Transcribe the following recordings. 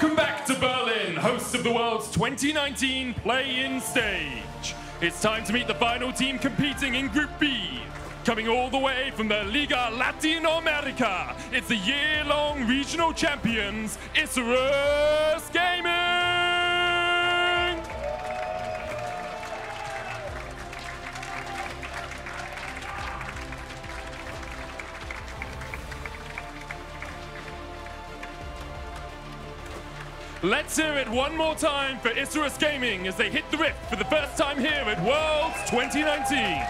Welcome back to Berlin, host of the world's 2019 play-in stage. It's time to meet the final team competing in Group B. Coming all the way from the Liga Latinoamerica, it's the year-long regional champions, Isurus Let's hear it one more time for Isurus Gaming as they hit the rift for the first time here at Worlds 2019.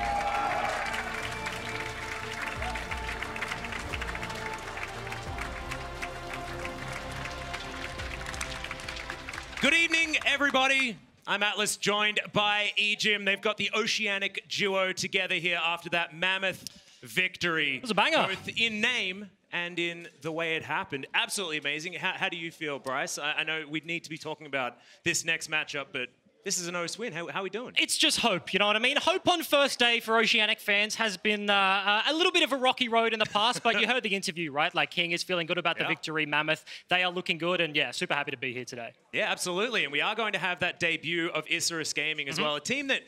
Good evening, everybody. I'm Atlus, joined by Egym. They've got the Oceanic duo together here after that mammoth victory. It was a banger. Both in name and in the way it happened. Absolutely amazing. How, how do you feel, Bryce? I, I know we need to be talking about this next matchup, but this is an OS win. How, how are we doing? It's just hope, you know what I mean? Hope on first day for Oceanic fans has been uh, uh, a little bit of a rocky road in the past, but you heard the interview, right? Like King is feeling good about the Yeah. victory, Mammoth. They are looking good, and yeah, super happy to be here today. Yeah, absolutely. And we are going to have that debut of Isurus Gaming as Mm-hmm. well. A team that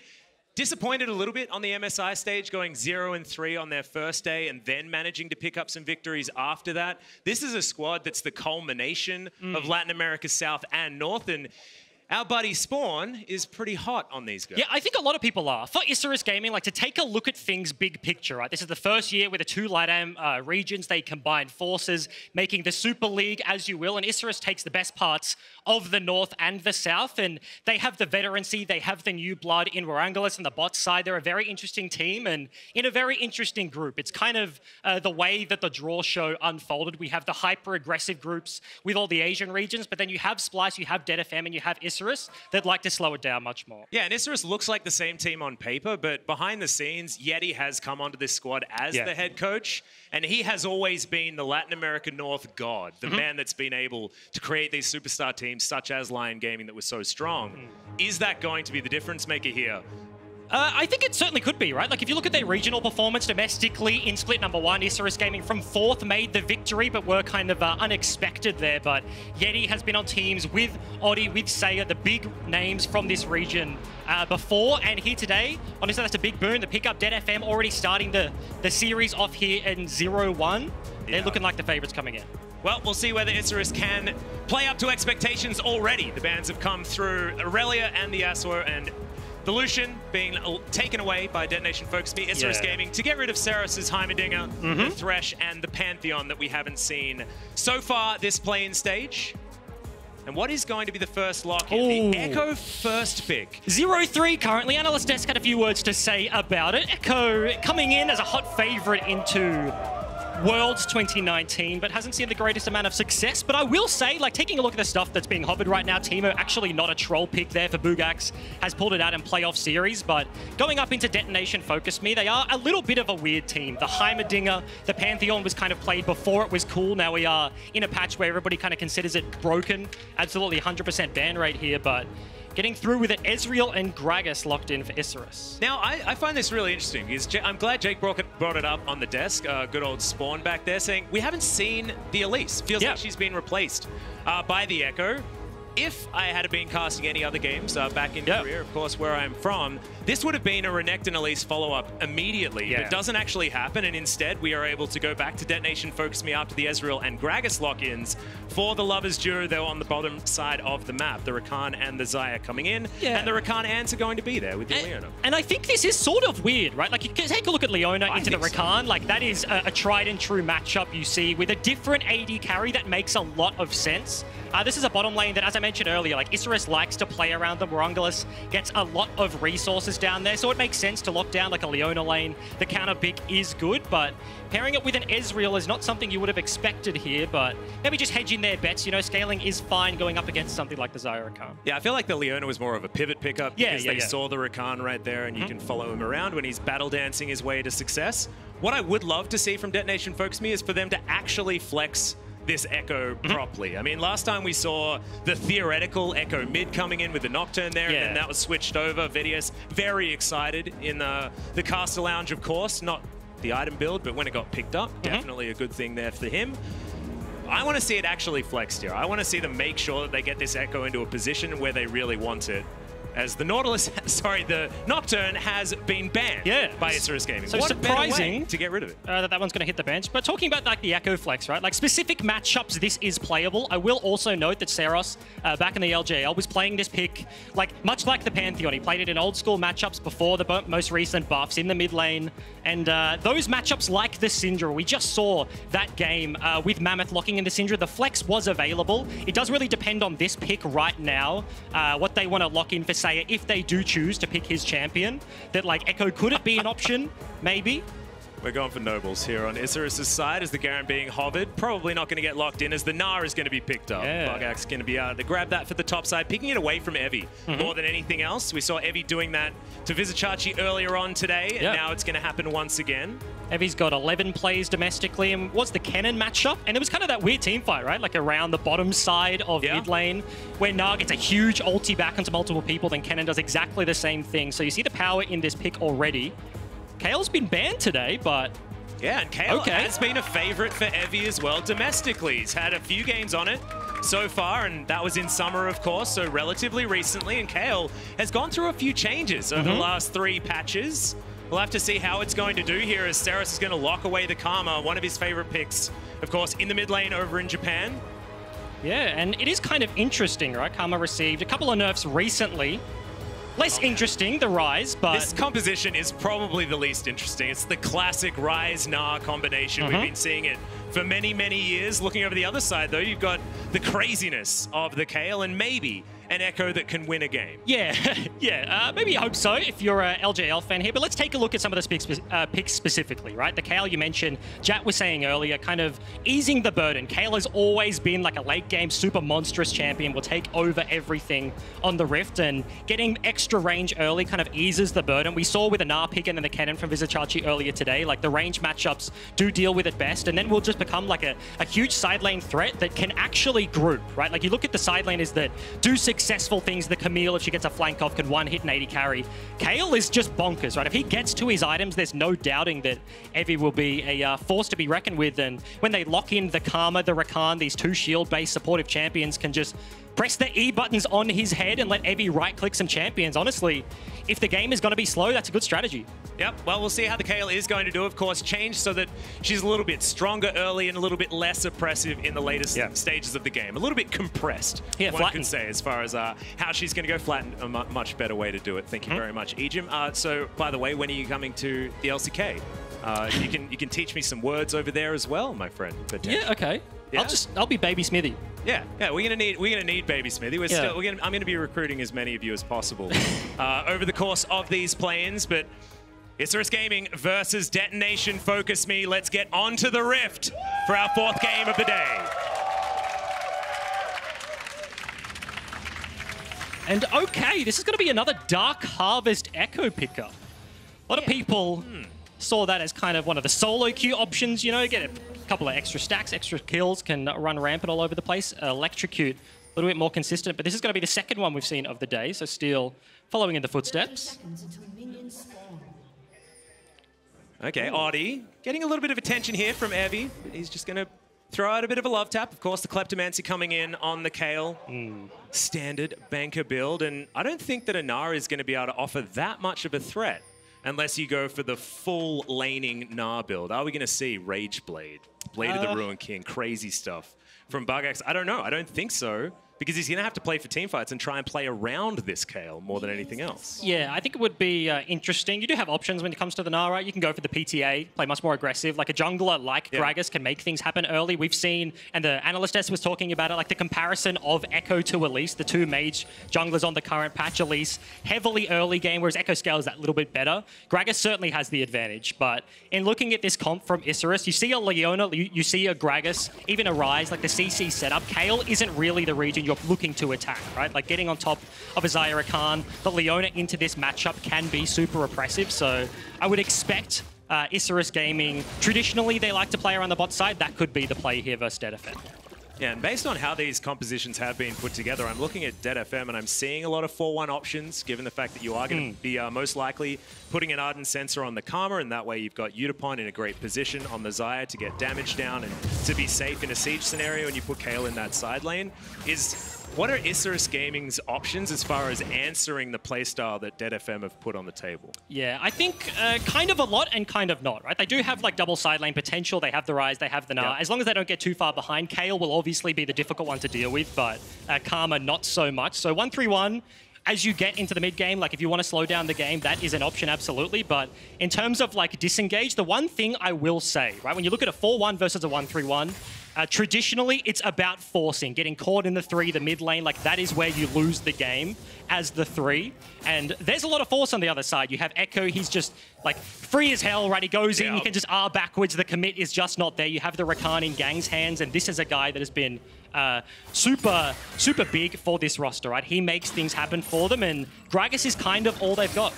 disappointed a little bit on the MSI stage, going 0 and 3 on their first day and then managing to pick up some victories after that. This is a squad that's the culmination Mm. of Latin America South and North. And our buddy Spawn is pretty hot on these guys. Yeah, I think a lot of people are. For Isurus Gaming, like to take a look at things big picture, right? This is the first year with the two LATAM uh, regions. They combine forces, making the Super League, as you will. And Isurus takes the best parts of the North and the South. And they have the veterancy, they have the new blood in Warangelus and the bot side. They're a very interesting team and in a very interesting group. It's kind of uh, the way that the draw show unfolded. We have the hyper aggressive groups with all the Asian regions, but then you have Splyce, you have Dead FM, and you have Isurus that like to slow it down much more. Yeah, and looks like the same team on paper, but behind the scenes, Yeti has come onto this squad as Yeah. the head coach, and he has always been the Latin American North god, the man that's been able to create these superstar teams such as Lyon Gaming that was so strong. Mm. Is that going to be the difference maker here? Uh, I think it certainly could be, right? Like, if you look at their regional performance domestically in split number one, Isurus Gaming from fourth made the victory, but were kind of uh, unexpected there. But Yeti has been on teams with Oddie, with Seiya, the big names from this region uh, before and here today. Honestly, that's a big boon. The pickup Dead FM already starting the, the series off here in 0 1. They're looking like the favorites coming in. Well, we'll see whether Isurus can play up to expectations already. The bands have come through Aurelia and the Aswa and the Lucian being taken away by Detonation Focus Me, Isurus Yeah. Mm-hmm. Gaming to get rid of Ceros's Heimerdinger, the Thresh, and the Pantheon that we haven't seen so far this play-in stage. And what is going to be the first lock in? The Ekko first pick. Zero three currently. Analyst Desk had a few words to say about it. Ekko coming in as a hot favorite into Worlds 2019, but hasn't seen the greatest amount of success. But I will say, like, taking a look at the stuff that's being hovered right now, Teemo actually not a troll pick there for Buggax, has pulled it out in playoff series. But going up into Detonation Focus Me, they are a little bit of a weird team. The Heimerdinger, the Pantheon was kind of played before it was cool. Now we are in a patch where everybody kind of considers it broken. Absolutely 100% ban rate here, but getting through with it, Ezreal and Gragas locked in for Isurus. Now, I, I find this really interesting I'm glad Jake brought it, brought it up on the desk. Uh, good old Spawn back there saying, we haven't seen the Elise. Feels Yeah. like she's been replaced uh, by the Ekko. If I had been casting any other games uh, back in. Korea, of course, where I'm from, this would have been a Renekton Elise follow-up immediately. Yeah. But it doesn't actually happen, and instead we are able to go back to Detonation Focus Me after the Ezreal and Gragas lock-ins for the Lovers duo, though, on the bottom side of the map. The Rakan and the Xayah coming in, Yeah. and the Rakan ants are going to be there with the Leona. And I think this is sort of weird, right? Like, you can take a look at Leona I into the think so. Rakan. Like, that is a, a tried and true matchup you see with a different AD carry that makes a lot of sense. Uh, this is a bottom lane that, as I mentioned earlier, like Isurus likes to play around them. Warangelus gets a lot of resources down there, so it makes sense to lock down like a Leona lane. The counter pick is good, but pairing it with an Ezreal is not something you would have expected here. But maybe just hedging their bets. You know, scaling is fine going up against something like the Xayah Rakan. Yeah, I feel like the Leona was more of a pivot pickup Yeah, because yeah, they yeah. Mm-hmm. saw the Rakan right there and you can follow him around when he's battle dancing his way to success. What I would love to see from Detonation Focus Me is for them to actually flex this Ekko Mm-hmm. properly. I mean, last time we saw the theoretical Ekko mid coming in with the Nocturne there, and then that was switched over. Vedius very excited in the, the caster lounge, of course, not the item build, but when it got picked up, Mm-hmm. definitely a good thing there for him. I want to see it actually flexed here. I want to see them make sure that they get this Ekko into a position where they really want it. As the Nautilus, sorry, the Nocturne has been banned Yeah. by Isurus Gaming. So what a better way surprising- to get rid of it. uh, that that one's going to hit the bench. But talking about like the Ekko Flex, right? Like specific matchups, this is playable. I will also note that Ceros, uh, back in the LJL, was playing this pick like much like the Pantheon. He played it in old school matchups before the most recent buffs in the mid lane, and uh, those matchups like the Syndra, we just saw that game uh, with Mammoth locking in the Syndra. The Flex was available. It does really depend on this pick right now, uh, what they want to lock in for Seiya if they do choose to pick his champion. That like Ekko could it be an option? Maybe. We're going for Nobles here on Isurus' side as the Garen being hovered. Probably not going to get locked in as the Gnar is going to be picked up. Yeah. Buggax's going to be out to grab that for the top side, picking it away from Evi Mm-hmm. more than anything else. We saw Evi doing that to Vizicsacsi earlier on today, and Yeah. now it's going to happen once again. Evi's got 11 plays domestically and was the Kennen matchup. And it was kind of that weird team fight, right? Like around the bottom side of Yeah. mid lane, where Gnar gets a huge ulti back onto multiple people, then Kennen does exactly the same thing. So you see the power in this pick already. Kayle's been banned today, but Yeah, and Kayle Okay. has been a favorite for Evi as well domestically. He's had a few games on it so far, and that was in summer, of course, so relatively recently. And Kayle has gone through a few changes over the mm-hmm. last three patches. We'll have to see how it's going to do here as Ceros is going to lock away the Karma, one of his favorite picks, of course, in the mid lane over in Japan. yeah, and it is kind of interesting, right? Karma received a couple of nerfs recently. Less interesting, the Ryze, but This composition is probably the least interesting. It's the classic Ryze Gnar combination. We've Mhm. been seeing it for many, many years. Looking over the other side, though, you've got the craziness of the Kayle and maybe an Ekko that can win a game. Yeah, yeah. Uh, maybe I hope so if you're a LJL fan here. But let's take a look at some of the picks, uh, picks specifically, right? The Kayle you mentioned, Jatt was saying earlier, kind of easing the burden. Kayle has always been like a late game super monstrous champion, will take over everything on the Rift, and getting extra range early kind of eases the burden. We saw with a Gnar pick and then the Kennen from Vizicsacsi earlier today, like the range matchups do deal with it best, and then we'll just become like a, a huge side lane threat that can actually group, right? Like you look at the side laners that do successful things. The Camille, if she gets a flank off, can one hit an 80 carry. Kayle is just bonkers, right? If he gets to his items, there's no doubting that Evi will be a uh, force to be reckoned with. And when they lock in the Karma, the Rakan, these two shield-based supportive champions can just press the E buttons on his head and let Evi right-click some champions. Honestly, if the game is going to be slow, that's a good strategy. Yep, well, we'll see how the Kayle is going to do, of course. Change so that she's a little bit stronger early and a little bit less oppressive in the latest Yeah. stages of the game. A little bit compressed, Yeah, one flattened. could say, as far as uh, how she's going to go flatten. A much better way to do it. Hmm? Thank you very much, Egym. Uh, so, by the way, when are you coming to the LCK? Uh, you can you can teach me some words over there as well, my friend. Yeah, okay. Yeah? I'll just I'll be baby Smithy. Yeah, yeah, we're gonna need we're gonna need Baby Smithy. We're Yeah. still we're gonna I'm gonna be recruiting as many of you as possible uh, over the course of these play-ins, but. Isurus Gaming versus Detonation Focus Me. Let's get onto the Rift for our fourth game of the day. And okay, this is going to be another Dark Harvest Ekko picker. A lot of people saw that as kind of one of the solo queue options, you know, get a couple of extra stacks, extra kills, can run rampant all over the place. Electrocute, a little bit more consistent, but this is going to be the second one we've seen of the day, so still following in the footsteps. seconds until minions spawn. Okay, Audie getting a little bit of attention here from Evi. He's just going to throw out a bit of a love tap. Of course, the Kleptomancy coming in on the Kayle. Hmm. Standard banker build. And I don't think that Anara is going to be able to offer that much of a threat unless you go for the full laning Gnar build. Are we going to see Rage Blade, Blade of Uh. the Ruin King, crazy stuff from Buggax? I don't know. I don't think so. Because he's going to have to play for team fights and try and play around this Kayle more than anything else. Yeah, I think it would be uh, interesting. You do have options when it comes to the Nara. You can go for the PTA, play much more aggressive. Like a jungler like Yeah. Gragas can make things happen early. We've seen, and the analyst S was talking about it, like the comparison of Ekko to Elise, the two mage junglers on the current patch. Elise, heavily early game, whereas Ekko scales that little bit better. Gragas certainly has the advantage, but in looking at this comp from Isurus, you see a Leona, you, you see a Gragas, even a Ryze, like the CC setup. Kayle isn't really the region you're looking to attack, right? Like getting on top of a Xayah Rakan, the Leona into this matchup can be super oppressive. So I would expect uh, Isurus Gaming, traditionally they like to play around the bot side. That could be the play here versus Dedafen. Yeah, and based on how these compositions have been put together, I'm looking at Dead FM and I'm seeing a lot of 4-1 options, given the fact that you are going to be uh, most likely putting an Ardent Censer on the Karma, and that way you've got Yutapon in a great position on the Xayah to get damage down and to be safe in a siege scenario, and you put Kayle in that side lane. Is what are Isurus Gaming's options as far as answering the playstyle that Dead FM have put on the table? Yeah, I think uh, kind of a lot and kind of not, right? They do have like double side lane potential. They have the Ryze, they have the Gnar. As long as they don't get too far behind, Kayle will obviously be the difficult one to deal with, but uh, Karma not so much. So 1-3-1, as you get into the mid game, like if you want to slow down the game, that is an option absolutely. But in terms of like disengage, the one thing I will say, right, when you look at a 4-1 versus a 1-3-1, uh, traditionally, it's about forcing, getting caught in the three, the mid lane. Like that is where you lose the game as the three. And there's a lot of force on the other side. You have Ekko. He's just like free as hell, right? He goes in. You can just R backwards. The commit is just not there. You have the Rakan in Gaeng's hands, and this is a guy that has been uh, super, super big for this roster, right? He makes things happen for them, and Gragas is kind of all they've got.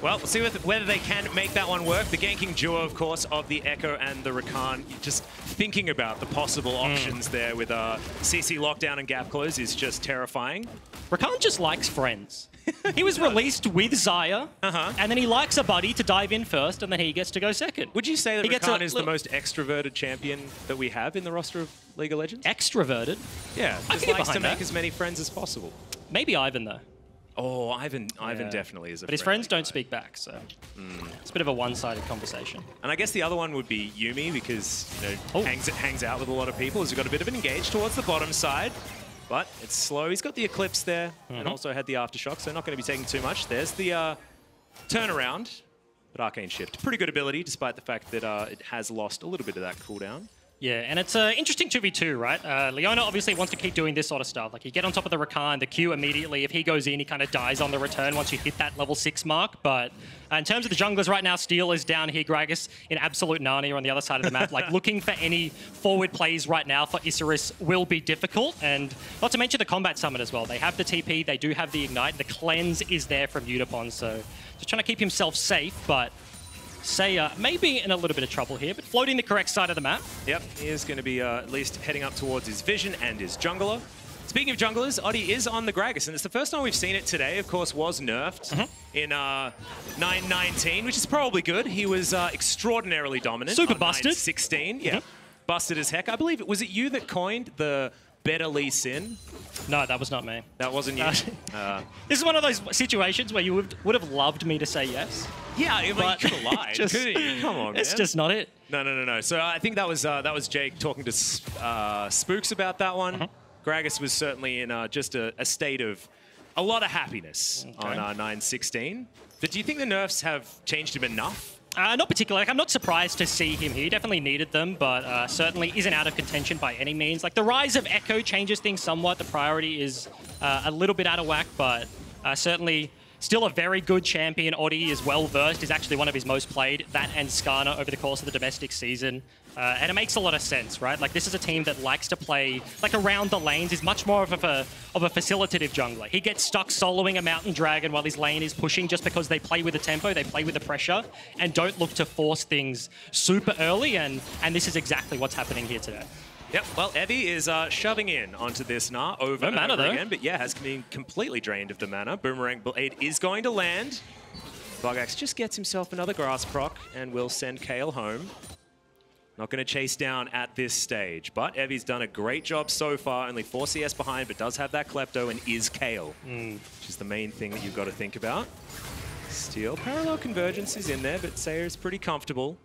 Well, we'll see whether they can make that one work. The ganking duo, of course, of the Ekko and the Rakan. Just thinking about the possible options there with uh, CC lockdown and gap close is just terrifying. Rakan just likes friends. he was released with Xayah, Uh-huh. and then he likes a buddy to dive in first, and then he gets to go second. Would you say that He gets Rakan a is the most extroverted champion that we have in the roster of League of Legends? extroverted? Yeah, just get likes to behind make as many friends as possible. Maybe Ivern though. Oh, Ivern, Ivern Yeah. definitely is a But his friends don't speak back, so Hmm. it's a bit of a one-sided conversation. And I guess the other one would be Yuumi because you know Oh. hangs hangs out with a lot of people. He's got a bit of an engage towards the bottom side, but it's slow. He's got the Eclipse there Mm-hmm. and also had the Aftershock, so not going to be taking too much. There's the uh, turnaround, but Arcane Shift. Pretty good ability despite the fact that uh, it has lost a little bit of that cooldown. Yeah, and it's an interesting 2v2, right? Uh, Leona obviously wants to keep doing this sort of stuff. Like, you get on top of the Rakan, the Q immediately. If he goes in, he kind of dies on the return once you hit that level 6 mark. But uh, in terms of the junglers right now, Steal is down here. Gragas in absolute Narnia on the other side of the map. Like, looking for any forward plays right now for Isurus will be difficult. And not to mention the Combat Summit as well. They have the TP, they do have the Ignite. The Cleanse is there from Yutapon, so just trying to keep himself safe, but... Saya maybe in a little bit of trouble here, but floating the correct side of the map. Yep, he is going to be uh, at least heading up towards his Vision and his Jungler. Speaking of junglers, Oddie is on the Gragas, and it's the first time we've seen it today. Of course, was nerfed Mm-hmm. in uh, 919, which is probably good. He was uh, extraordinarily dominant. Super busted. 916, yeah. Mhm. Busted as heck. I believe it was it you that coined the better Lee Sin? No, that was not me. That wasn't you. uh, This is one of those situations where you would, would have loved me to say yes. yeah, I mean, But you could have lied, just-? Come on, It's man. just not it. No, no, no, no. So I think that was uh, that was Jake talking to uh, Spooks about that one. Uh-huh. Gragas was certainly in uh, just a, a state of a lot of happiness on uh, 916. But do you think the nerfs have changed him enough? Uh, not particularly. Like, I'm not surprised to see him here. He Definitely needed them, but uh, certainly isn't out of contention by any means. Like the rise of Ekko changes things somewhat. The priority is uh, a little bit out of whack, but uh, certainly still a very good champion. Oddie is well versed. Is actually one of his most played. That and Skarner over the course of the domestic season. Uh, and it makes a lot of sense, right? Like this is a team that likes to play like around the lanes. Is much more of a of a facilitative jungler. He gets stuck soloing a mountain dragon while his lane is pushing, just because they play with the tempo, they play with the pressure, and don't look to force things super early. And and this is exactly what's happening here today. Yep. Well, Evi is uh, shoving in onto this Gnar over No and mana, over though. again, but yeah, has been completely drained of the mana. Boomerang Blade is going to land. Buggax just gets himself another grass proc and will send Kayle home. Not going to chase down at this stage, but Evi's done a great job so far. Only 4 CS behind, but does have that Klepto and is Kayle, which is the main thing that you've got to think about. Steal parallel convergence is in there, but Seiya's pretty comfortable.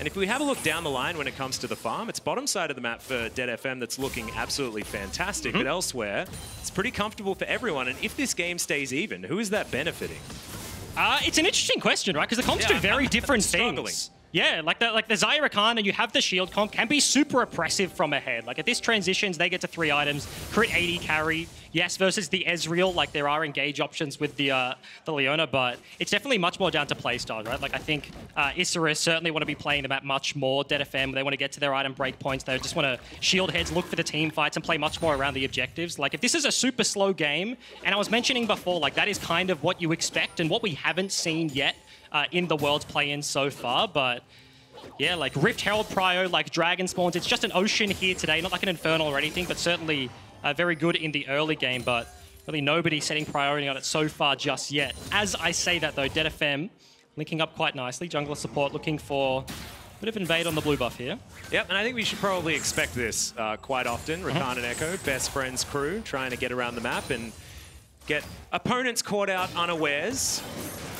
And if we have a look down the line when it comes to the farm, it's bottom side of the map for Dead FM that's looking absolutely fantastic. Mm-hmm. But elsewhere, it's pretty comfortable for everyone. And if this game stays even, who is that benefiting? Uh, it's an interesting question, right? Because the comps Yeah, do very different things. Yeah, like the like the Xayah Rakan and you have the shield comp can be super oppressive from ahead. Like at this transitions, they get to three items, crit 80 carry. Yes, versus the Ezreal, like there are engage options with the uh, the Leona, but it's definitely much more down to playstyle, right? Like I think uh, certainly want to be playing the map much more. Dead FM, they want to get to their item break points. They just want to shield heads, look for the team fights, and play much more around the objectives. Like if this is a super slow game, and I was mentioning before, like that is kind of what you expect and what we haven't seen yet uh, in the world's play-in so far, but yeah, like Rift Herald Prio, like Dragon Spawns. It's just an Ocean here today, not like an Infernal or anything, but certainly uh, very good in the early game. But really nobody setting priority on it so far just yet. As I say that though, Dead FM linking up quite nicely. Jungler support looking for a bit of invade on the blue buff here. Yep, and I think we should probably expect this uh, quite often. Rakan and Ekko, best friends crew, trying to get around the map and get opponents caught out unawares.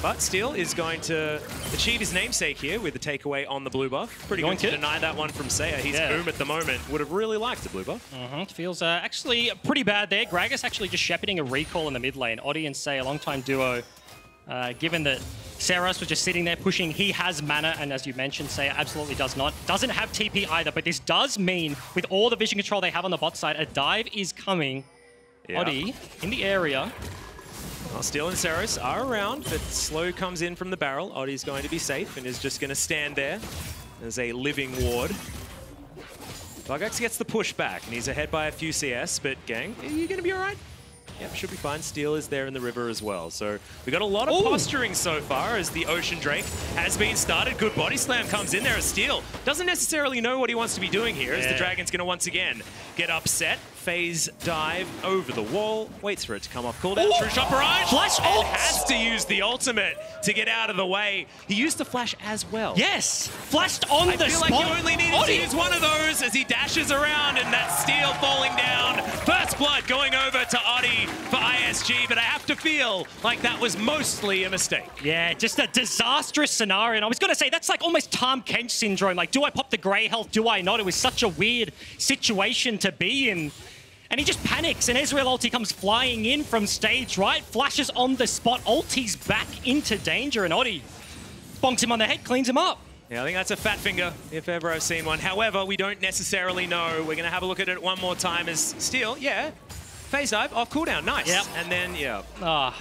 But Steal is going to achieve his namesake here with the takeaway on the blue buff. Pretty Going good to deny that one from Seiya. He's Yeah. boom at the moment. Would have really liked the blue buff. Mhm, feels uh, actually pretty bad there. Gragas actually just shepherding a recall in the mid lane. Oddie and Say, a long time duo. Uh, given that Ceros was just sitting there pushing, he has mana, and as you mentioned, Say absolutely does not. Doesn't have TP either, but this does mean, with all the vision control they have on the bot side, a dive is coming. Yeah. Oddie in the area. Well, Steal and Ceros are around, but Slow comes in from the barrel. Oddie's going to be safe and is just going to stand there as a living ward. Buggax gets the push back, and he's ahead by a few CS, but Gaeng, are you going to be all right? Yep, should be fine. Steal is there in the river as well. So we've got a lot of Ooh. posturing so far as the Ocean Drake has been started. Good body slam comes in there as Steal doesn't necessarily know what he wants to be doing here as the Yeah. Dragon's going to once again get upset. Phase dive over the wall, waits for it to come off cooldown. Ooh. True shot barrage. Flash ult. has to use the ultimate to get out of the way. He used the flash as well. Yes! Flashed on I the feel spot. like you only needed to use one of those as he dashes around and that Steal falling down. First blood going over to Oddie for ISG, but I have to feel like that was mostly a mistake. Yeah, just a disastrous scenario. And I was going to say, that's like almost Tahm Kench syndrome. Like, do I pop the grey health? Do I not? It was such a weird situation to be in. And he just panics, and Ezreal ulti comes flying in from stage right, flashes on the spot, ulti's back into danger, and Oddie bonks him on the head, cleans him up. Yeah, I think that's a fat finger, if ever I've seen one. However, we don't necessarily know. We're going to have a look at it one more time as Steal, yeah, phase dive off cooldown, nice. Yep. And then, yeah, Ah.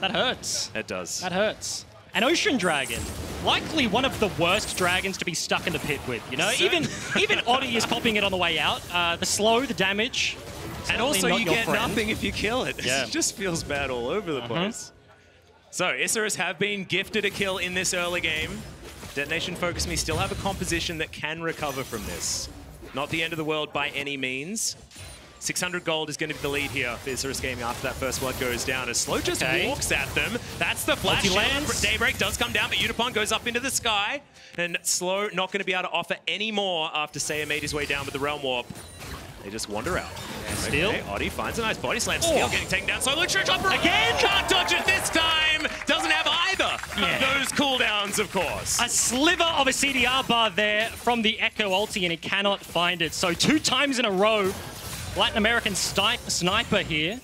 That hurts. it does. That hurts. An ocean dragon, likely one of the worst dragons to be stuck in the pit with. You know, even even Oddie is copying it on the way out. Uh, the slow, the damage, And also, you get friend. nothing if you kill it. Yeah. It just feels bad all over the place. So, Isurus have been gifted a kill in this early game. Detonation Focus Me still have a composition that can recover from this. Not the end of the world by any means. 600 gold is going to be the lead here for Isurus Gaming after that first blood goes down. As Slow just Okay. walks at them. That's the flash. Multi-lands. Daybreak does come down, but Yutapon goes up into the sky. And Slow not going to be able to offer any more after Seiya made his way down with the Realm Warp. They just wander out. Steal. Okay, Oddie finds a nice body slam. Steal Oh. getting taken down. So Luxury Chopper Again? Can't dodge it this time. Doesn't have either Yeah. of those cooldowns, of course. A sliver of a CDR bar there from the Ekko ulti, and he cannot find it. So two times in a row, Latin American sniper here,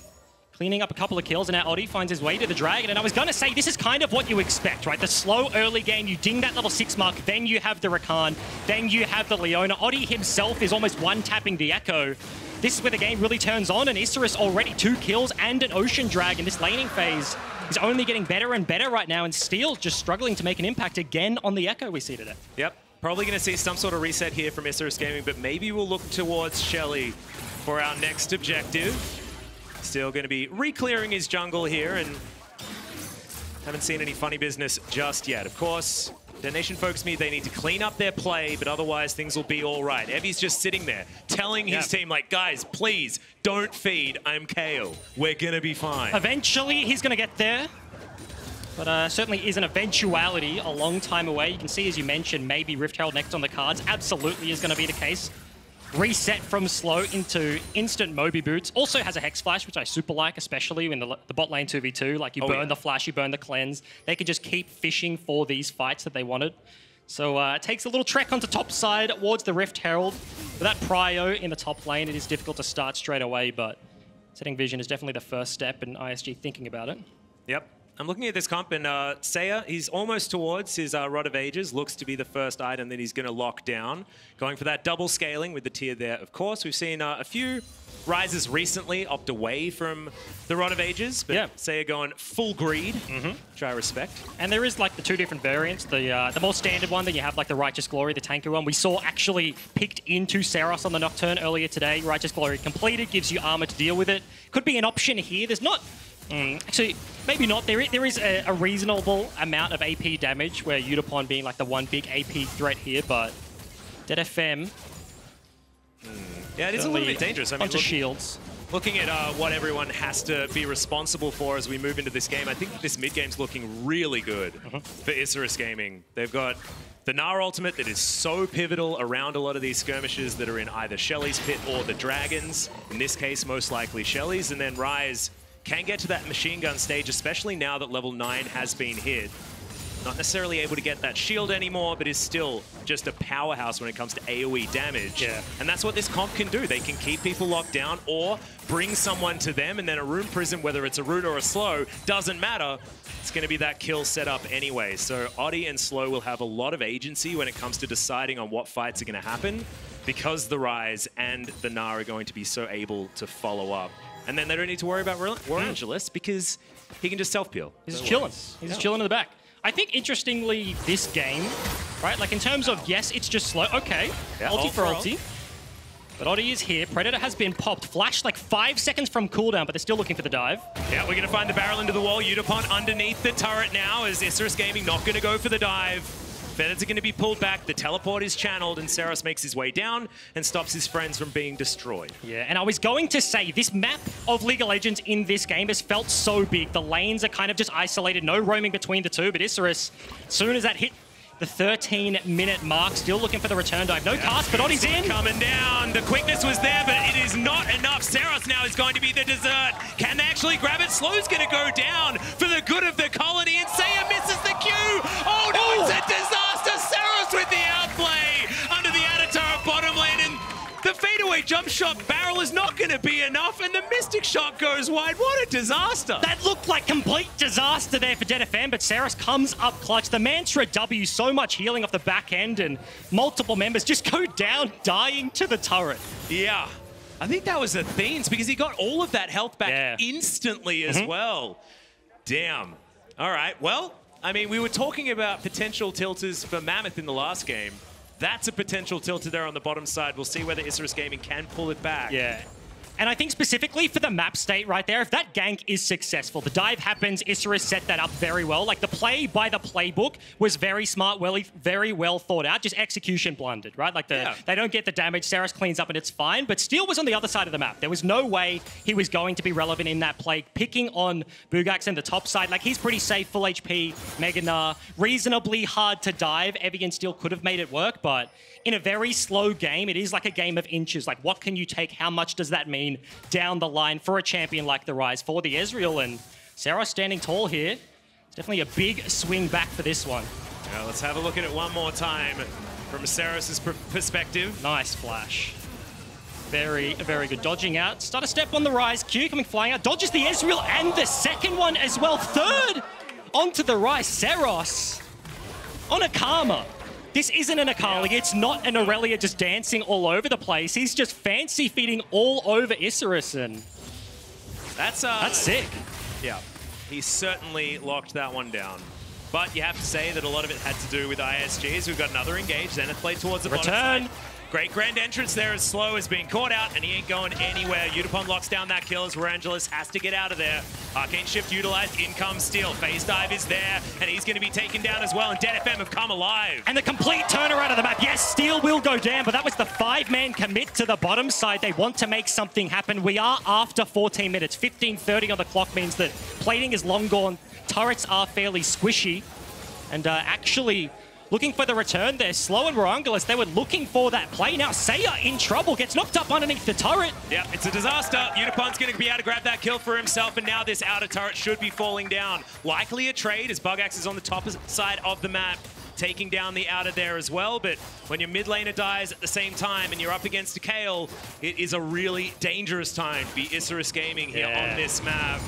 cleaning up a couple of kills, and now Oddie finds his way to the Dragon. And I was going to say, this is kind of what you expect, right? The slow early game, you ding that level 6 mark, then you have the Rakan, then you have the Leona. Oddie himself is almost one-tapping the Ekko. This is where the game really turns on, and Isurus already two kills and an Ocean Dragon. This laning phase is only getting better and better right now, and Steal just struggling to make an impact again on the Ekko we see today. Yep. Probably going to see some sort of reset here from Isurus Gaming, but maybe we'll look towards Shelly for our next objective. Still going to be re-clearing his jungle here and haven't seen any funny business just yet. Of course, Detonation Focus Me they need to clean up their play, but otherwise things will be all right. Evi's just sitting there telling his Yeah. team, like, guys, please don't feed. I'm KO. We're going to be fine. Eventually, he's going to get there. But uh, certainly is an eventuality a long time away. You can see, as you mentioned, maybe Rift Herald next on the cards. Absolutely is going to be the case. Reset from slow into instant Moby boots. Also has a Hex Flash, which I super like, especially in the, the bot lane 2v2. Like, you Oh, burn yeah. the flash, you burn the cleanse. They could just keep fishing for these fights that they wanted. So uh, it takes a little trek onto top side towards the Rift Herald. With that Prio in the top lane, it is difficult to start straight away, but setting vision is definitely the first step in ISG thinking about it. Yep. I'm looking at this comp, and uh, Seiya, he's almost towards his uh, Rod of Ages. Looks to be the first item that he's going to lock down. Going for that double scaling with the tier there, of course. We've seen uh, a few Ryzes recently opt away from the Rod of Ages, but Yeah. Seiya going full greed, which I respect. And there is like the two different variants. The uh, the more standard one, that you have like the Righteous Glory, the tanker one. We saw actually picked into Ceros on the Nocturne earlier today. Righteous Glory completed, gives you armor to deal with it. Could be an option here. There's not Mm. Actually, maybe not. There, there is a, a reasonable amount of AP damage where Yutapon being like the one big AP threat here, but Dead FM hmm. Yeah, it is a little bit dangerous. I mean, look- shields. looking at uh, what everyone has to be responsible for as we move into this game, I think this mid game's looking really good mm-hmm. for Isurus Gaming. They've got the Gnar ultimate that is so pivotal around a lot of these skirmishes that are in either Shelly's pit or the Dragons. In this case, most likely Shelly's. And then Ryze can get to that machine gun stage, especially now that level 9 has been hit. Not necessarily able to get that shield anymore, but is still just a powerhouse when it comes to AoE damage. Yeah. And that's what this comp can do. They can keep people locked down or bring someone to them, and then a rune prison, whether it's a root or a slow, doesn't matter. It's going to be that kill setup anyway. So Oddie and Slow will have a lot of agency when it comes to deciding on what fights are going to happen because the Ryze and the Gnar are going to be so able to follow up. And then they don't need to worry about War War hmm. Angelus because he can just self-peel. He's No chilling. He's Yeah. just chilling in the back. I think interestingly, this game, right? Like in terms of yes, it's just slow. Okay, Yeah, ulti for ulti. But Oddie is here. Predator has been popped. Flash like five seconds from cooldown, but they're still looking for the dive. Yeah, we're going to find the barrel into the wall. Yutapon underneath the turret now as Isurus Gaming not going to go for the dive. Feathers are going to be pulled back. The teleport is channeled, and Ceros makes his way down and stops his friends from being destroyed. Yeah, and I was going to say this map of League of Legends in this game has felt so big. The lanes are kind of just isolated, no roaming between the two. But Isurus, soon as that hit the 13 minute mark, still looking for the return dive. No cast, but Oddie's in. Coming down. The quickness was there, but it is not enough. Ceros now is going to be the dessert. Can they actually grab it? Slow's going to go down for the good of the colony, and Seiya misses the cue. Oh no, it's a disaster. Fadeaway jump shot barrel is not going to be enough, and the mystic shot goes wide. What a disaster. That looked like complete disaster there for Dead FM, but Ceros comes up clutch. The Mantra W, so much healing off the back end, and multiple members just go down, dying to the turret. Yeah. I think that was the themes because he got all of that health back Yeah. instantly as mm-hmm. well. Damn. All right. Well, I mean, we were talking about potential tilters for Mammoth in the last game. That's a potential tilter there on the bottom side. We'll see whether Isurus Gaming can pull it back. Yeah. And I think specifically for the map state right there, if that gank is successful, the dive happens, Isurus set that up very well. Like the play by the playbook was very smart, well, very well thought out, just execution blundered, right? Like the Yeah. they don't get the damage, Ceros cleans up and it's fine. But Steal was on the other side of the map. There was no way he was going to be relevant in that play. Picking on Buggax and the top side, like he's pretty safe, full HP, Meganar, reasonably hard to dive. Evian Steal could have made it work, but in a very slow game, it is like a game of inches. Like, what can you take? How much does that mean down the line for a champion like the Ryze, for the Ezreal? And Ceros standing tall here. It's definitely a big swing back for this one. Now, let's have a look at it one more time from per- perspective. Nice flash. Very, very good. Dodging out. Start a step on the Ryze. Q coming flying out. Dodges the Ezreal and the second one as well. Third onto the Ryze. Ceros on a Karma. This isn't an Akali. It's not an Aurelia just dancing all over the place. He's just fancy feeding all over Isurus, That's uh, that's sick. Yeah, he certainly locked that one down. But you have to say that a lot of it had to do with ISGs. We've got another engage, Zenith played towards the bottom Return. side. Great grand entrance there as Slow is being caught out, and he ain't going anywhere. Yutapon locks down that kill as Rangelus has to get out of there. Arcane Shift utilized, in comes Steal. Phase Dive is there, and he's going to be taken down as well, and Dead FM have come alive. And the complete turnaround of the map. Yes, Steal will go down, but that was the five-man commit to the bottom side. They want to make something happen. We are after 14 minutes. 15.30 on the clock means that plating is long gone. Turrets are fairly squishy. And uh, actually, looking for the return there. Slow and Warangelus, they were looking for that play. Now, Seiya in trouble, gets knocked up underneath the turret. Yep, it's a disaster. Yutapon's going to be able to grab that kill for himself, and now this outer turret should be falling down. Likely a trade as Buggax is on the top side of the map, taking down the outer there as well. But when your mid laner dies at the same time and you're up against a Kayle, it is a really dangerous time to be Isurus Gaming here Yeah. on this map.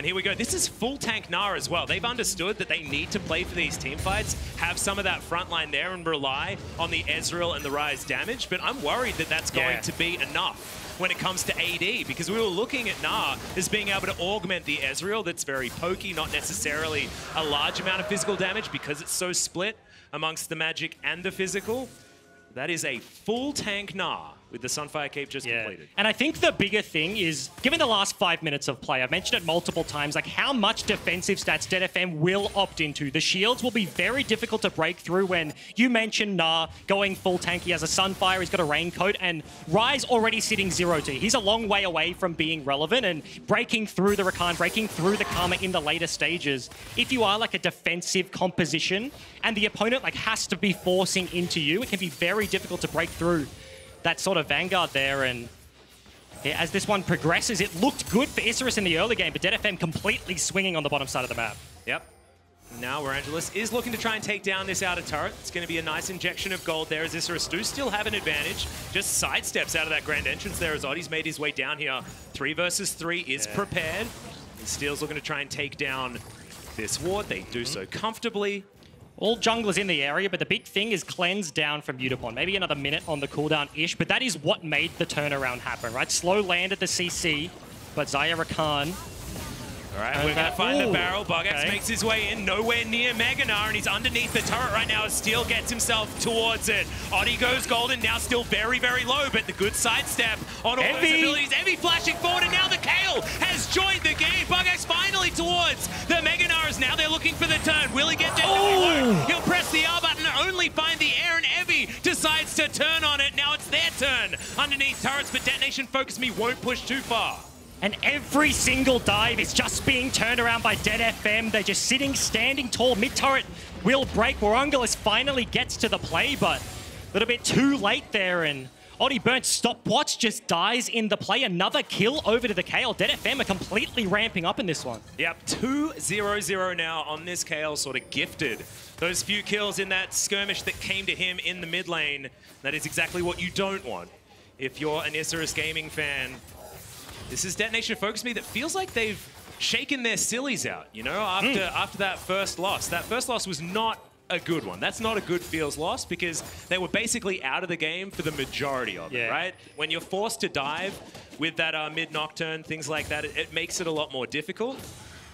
And here we go. This is full tank Gnar as well. They've understood that they need to play for these team fights, have some of that front line there and rely on the Ezreal and the Ryze damage. But I'm worried that that's going Yeah. to be enough when it comes to AD because we were looking at Gnar as being able to augment the Ezreal that's very pokey, not necessarily a large amount of physical damage because it's so split amongst the magic and the physical. That is a full tank Gnar with the Sunfire Cape just completed. And I think the bigger thing is, given the last five minutes of play, I've mentioned it multiple times, like how much defensive stats Dead FM will opt into. The shields will be very difficult to break through when you mentioned Gnar going full tank. He has a Sunfire, he's got a Raincoat, and Ryze already sitting 0 T. He's a long way away from being relevant and breaking through the Rakan, breaking through the Karma in the later stages. If you are like a defensive composition and the opponent like has to be forcing into you, it can be very difficult to break through that sort of Vanguard there. And yeah, as this one progresses, it looked good for Isurus in the early game, but Dead FM completely swinging on the bottom side of the map. Yep. Now Warangelus is looking to try and take down this outer turret. It's going to be a nice injection of gold there as do still have an advantage. Just sidesteps out of that grand entrance there as Oddie's made his way down here. Three versus three is Yeah. prepared. And Steal's looking to try and take down this ward. They do so comfortably. All junglers in the area, but the big thing is cleanse down from Yutapon. Maybe another minute on the cooldown-ish, but that is what made the turnaround happen, right? Slow land at the CC, but Xayah Rakan All right, And we're going to find the barrel. Buggax okay. makes his way in, nowhere near Meganar, and he's underneath the turret right now as Steal gets himself towards it. Oddie goes golden, now still very, very low, but the good sidestep on all those Evi. abilities. Evi flashing forward, and now the Kayle has joined the game. Buggax finally towards the Meganars. Now they're looking for the turn. Will he get there? Won't. He'll press the R button and only find the air, and Evi decides to turn on it. Now it's their turn underneath turrets, but Detonation Focus Me won't push too far. And every single dive is just being turned around by Dead FM. They're just sitting, standing tall. Mid turret will break. Warangelus finally gets to the play, but a little bit too late there. And Oddie Burnt stopwatch just dies in the play. Another kill over to the Kayle. Dead FM are completely ramping up in this one. Yep, 2-0-0 now on this Kayle, sort of gifted. Those few kills in that skirmish that came to him in the mid lane, that is exactly what you don't want. If you're an Isurus Gaming fan, this is Detonation Focus Me that feels like they've shaken their sillies out, you know, after, after that first loss. That first loss was not a good one. That's not a good feels loss because they were basically out of the game for the majority of Yeah. it, right? When you're forced to dive with that uh, mid nocturne, things like that, it, it makes it a lot more difficult.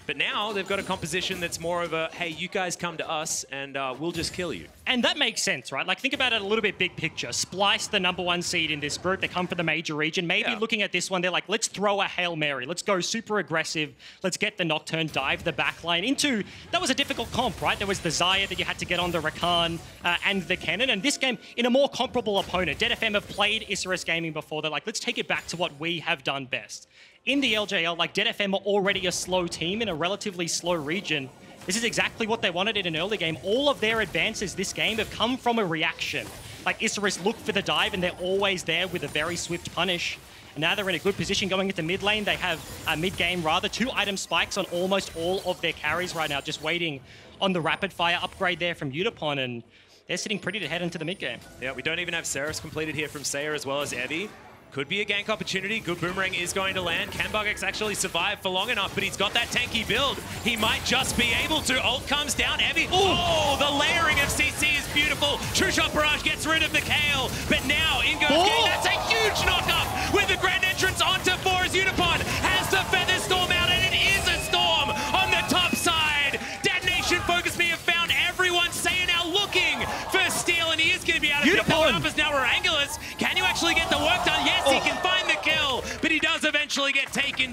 But now they've got a composition that's more of a, hey, you guys come to us and uh, we'll just kill you. And that makes sense, right? Like, think about it a little bit big picture. Splyce, the number one seed in this group. They come from the major region. Maybe Yeah. looking at this one, they're like, let's throw a Hail Mary. Let's go super aggressive. Let's get the Nocturne, dive the back line into... That was a difficult comp, right? There was the Xayah that you had to get on the Rakan uh, and the Kennen. And this game, in a more comparable opponent, Dead FM have played Isurus Gaming before. They're like, let's take it back to what we have done best. In the LJL, like, Dead FM are already a slow team in a relatively slow region. This is exactly what they wanted in an early game. All of their advances this game have come from a reaction. Like Isurus look for the dive and they're always there with a very swift punish. And now they're in a good position going into mid lane. They have uh, mid game rather two item spikes on almost all of their carries right now, just waiting on the rapid fire upgrade there from Yutapon, and they're sitting pretty to head into the mid game. Yeah, we don't even have Ceres completed here from Seiya as well as Evi. Could be a gank opportunity. Good boomerang is going to land. Can Buggax actually survive for long enough? But he's got that tanky build. He might just be able to. Ult comes down. Evi. Oh, the layering of CC is beautiful. True Shot Barrage gets rid of the Kayle. But now in goes Oh.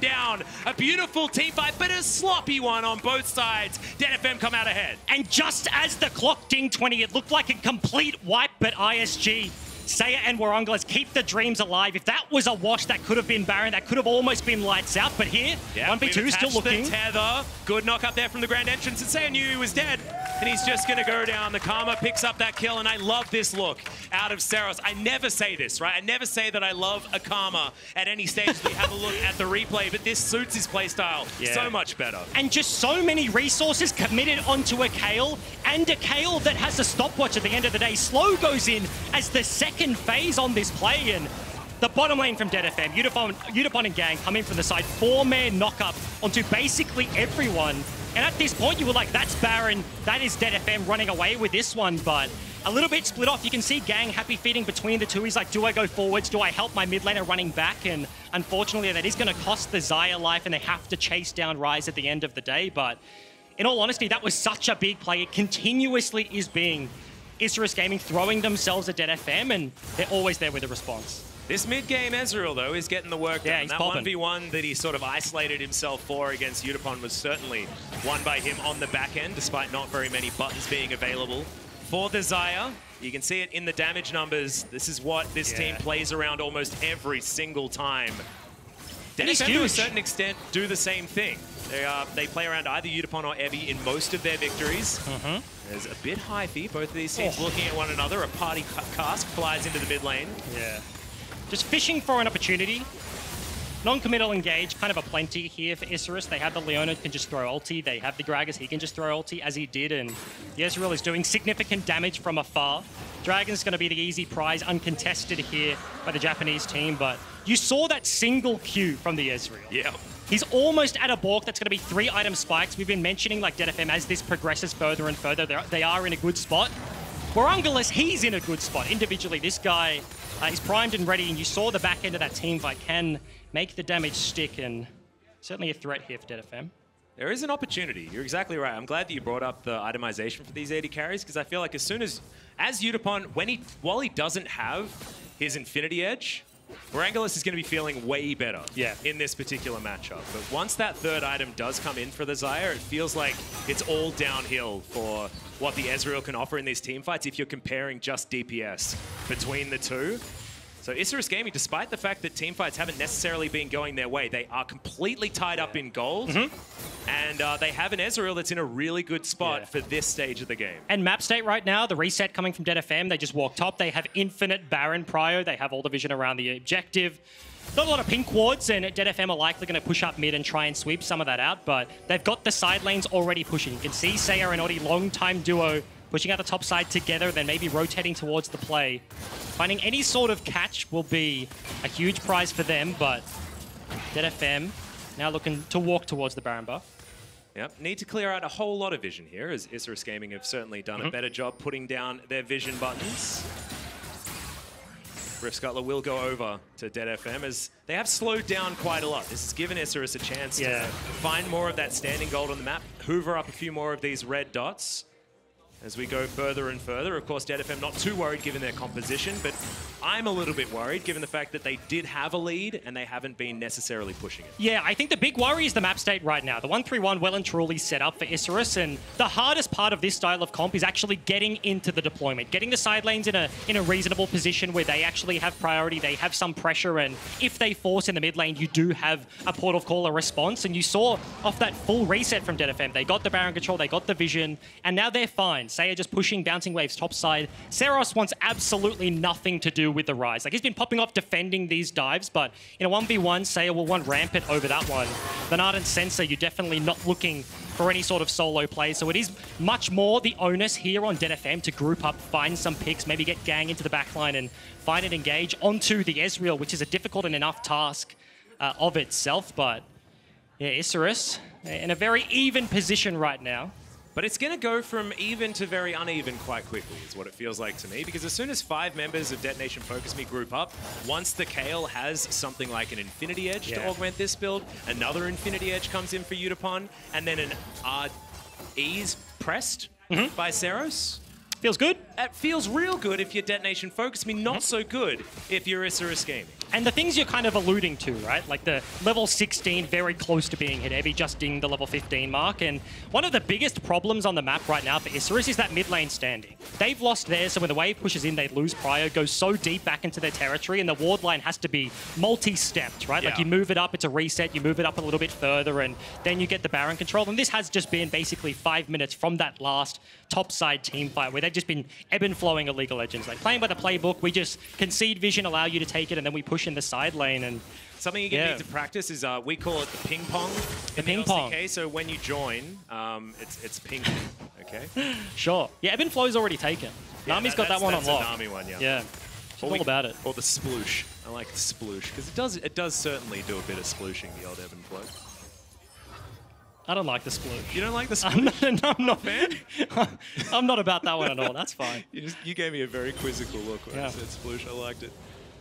Down. A beautiful team fight, but a sloppy one on both sides. Dead come out ahead. And just as the clock dinged 20, it looked like a complete wipe, but ISG, Seiya and Warangelus keep the dreams alive. If that was a wash, that could have been Baron. That could have almost been lights out. But here, Yeah, 1v2 still looking. The tether. Good knock up there from the grand entrance. And Seiya knew he was dead. And he's just going to go down. The Karma picks up that kill. And I love this look out of Ceros. I never say this, right? I never say that I love a Karma at any stage. we have a look at the replay. But this suits his playstyle Yeah. so much better. and just so many resources committed onto a Kayle, and a Kayle that has a stopwatch at the end of the day. Slow goes in as the second phase on this play, and the bottom lane from Dead FM, Yutapon and Gaeng coming from the side, four-man knock-up onto basically everyone. And at this point, you were like, that's Baron, that is Dead FM running away with this one, but a little bit split off. You can see Gaeng happy feeding between the two. He's like, do I go forwards? Do I help my mid laner running back? And unfortunately, that is going to cost the Xayah life, and they have to chase down Ryze at the end of the day. But in all honesty, that was such a big play. It continuously is being Isurus Gaming throwing themselves at Dead FM, and they're always there with a response. This mid-game Ezreal, though, is getting the work Yeah, done. he's that popping. 1v1 that he sort of isolated himself for against Yutapon was certainly won by him on the back end, despite not very many buttons being available. For the Xayah, you can see it in the damage numbers. This is what this Yeah. team plays around almost every single time. And he's to a certain extent, do the same thing. They, uh, they play around either Yutapon or Evi in most of their victories. There's a bit hyphy, both of these teams Oh. looking at one another. A party cask flies into the mid lane. Yeah. Just fishing for an opportunity. Non-committal engage, kind of a plenty here for Isurus. They have the Leona can just throw ulti. They have the Gragas, he can just throw ulti as he did. And the Ezreal is doing significant damage from afar. Dragon's going to be the easy prize, uncontested here by the Japanese team. But you saw that single Q from the Ezreal. Yeah. He's almost at a balk that's going to be three item spikes. We've been mentioning like Dead FM as this progresses further and further, they're, in a good spot. Warangelus, he's in a good spot individually. This guy uh, is primed and ready, and you saw the back end of that team fight can make the damage stick, and certainly a threat here for Dead FM. There is an opportunity. You're exactly right. I'm glad that you brought up the itemization for these AD carries because I feel like as soon as, as Yutapon, when he, while he doesn't have his Infinity Edge, Warangelus is going to be feeling way better Yeah. in this particular matchup. But once that third item does come in for the Xayah, it feels like it's all downhill for what the Ezreal can offer in these team fights if you're comparing just DPS between the two. So Isurus Gaming, despite the fact that team fights haven't necessarily been going their way, they are completely tied up in gold. And uh, they have an Ezreal that's in a really good spot Yeah. for this stage of the game. And map state right now, the reset coming from Dead FM, they just walk top. They have infinite Baron Prio. They have all the vision around the objective. Not a lot of pink wards, and Dead FM are likely going to push up mid and try and sweep some of that out, but they've got the side lanes already pushing. You can see Seiya and Oddie, long time duo, pushing out the top side together, then maybe rotating towards the play. Finding any sort of catch will be a huge prize for them, but Dead FM now looking to walk towards the Baron buff. Yep. Need to clear out a whole lot of vision here, as Isurus Gaming have certainly done Mm-hmm. a better job putting down their vision buttons. Rift Scuttler will go over to Dead FM as they have slowed down quite a lot. This has given Isurus a chance Yeah. to find more of that standing gold on the map, hoover up a few more of these red dots as we go further and further. Of course, Dead FM not too worried given their composition, but I'm a little bit worried given the fact that they did have a lead and they haven't been necessarily pushing it. Yeah, I think the big worry is the map state right now. The 131 well and truly set up for Isurus, and the hardest part of this style of comp is actually getting into the deployment, getting the side lanes in a in a reasonable position where they actually have priority, they have some pressure, and if they force in the mid lane, you do have a port of call, a response, and you saw off that full reset from Dead FM, they got the Baron control, they got the vision, and now they're fine. Seiya just pushing bouncing waves topside. Ceros wants absolutely nothing to do with the Ryze. Like he's been popping off defending these dives, but in a 1v1, Seiya will want rampant over that one. Bernard and Sensor, you're definitely not looking for any sort of solo play. So it is much more the onus here on Dead to group up, find some picks, maybe get Gaeng into the backline and find and engage onto the Ezreal, which is a difficult and enough task uh, of itself. But yeah, Isurus in a very even position right now. But it's going to go from even to very uneven quite quickly, is what it feels like to me. Because as soon as five members of Detonation Focus Me group up, once the Kayle has something like an Infinity Edge to augment this build, another Infinity Edge comes in for Yutapon, and then an uh, Ease pressed Mm-hmm. by Ceros. Feels good. It feels real good if you're Detonation Focus Me, not so good if you're Isurus Gaming. And the things you're kind of alluding to, right? Like the level 16, very close to being hit heavy, just dinged the level 15 mark. And one of the biggest problems on the map right now for Isurus is that mid lane standing. They've lost theirs, so when the wave pushes in, they lose Prio, goes so deep back into their territory, and the ward line has to be multi-stepped, right? Like you move it up, it's a reset, you move it up a little bit further, and then you get the Baron control. And this has just been basically five minutes from that last topside team fight where they've just been ebb and flowing of League of Legends. Like playing by the playbook, we just concede vision, allow you to take it, and then we push in the side lane. And Something you Yeah. need to practice is uh, we call it the ping pong. The in ping pong. LCK, so when you join, um, it's it's ping. Okay. sure, yeah, ebb and flow's already taken. Yeah, Nami's got that one on lock. Nami one, yeah. Yeah, she's all about it. Or the sploosh. I like the sploosh because it does it does certainly do a bit of splooshing the old ebb and flow. I don't like the sploosh. You don't like the I'm sploosh? not, I'm not, I'm not about that one at all. That's fine. you, just, you gave me a very quizzical look when I Yeah. said sploosh. I liked it.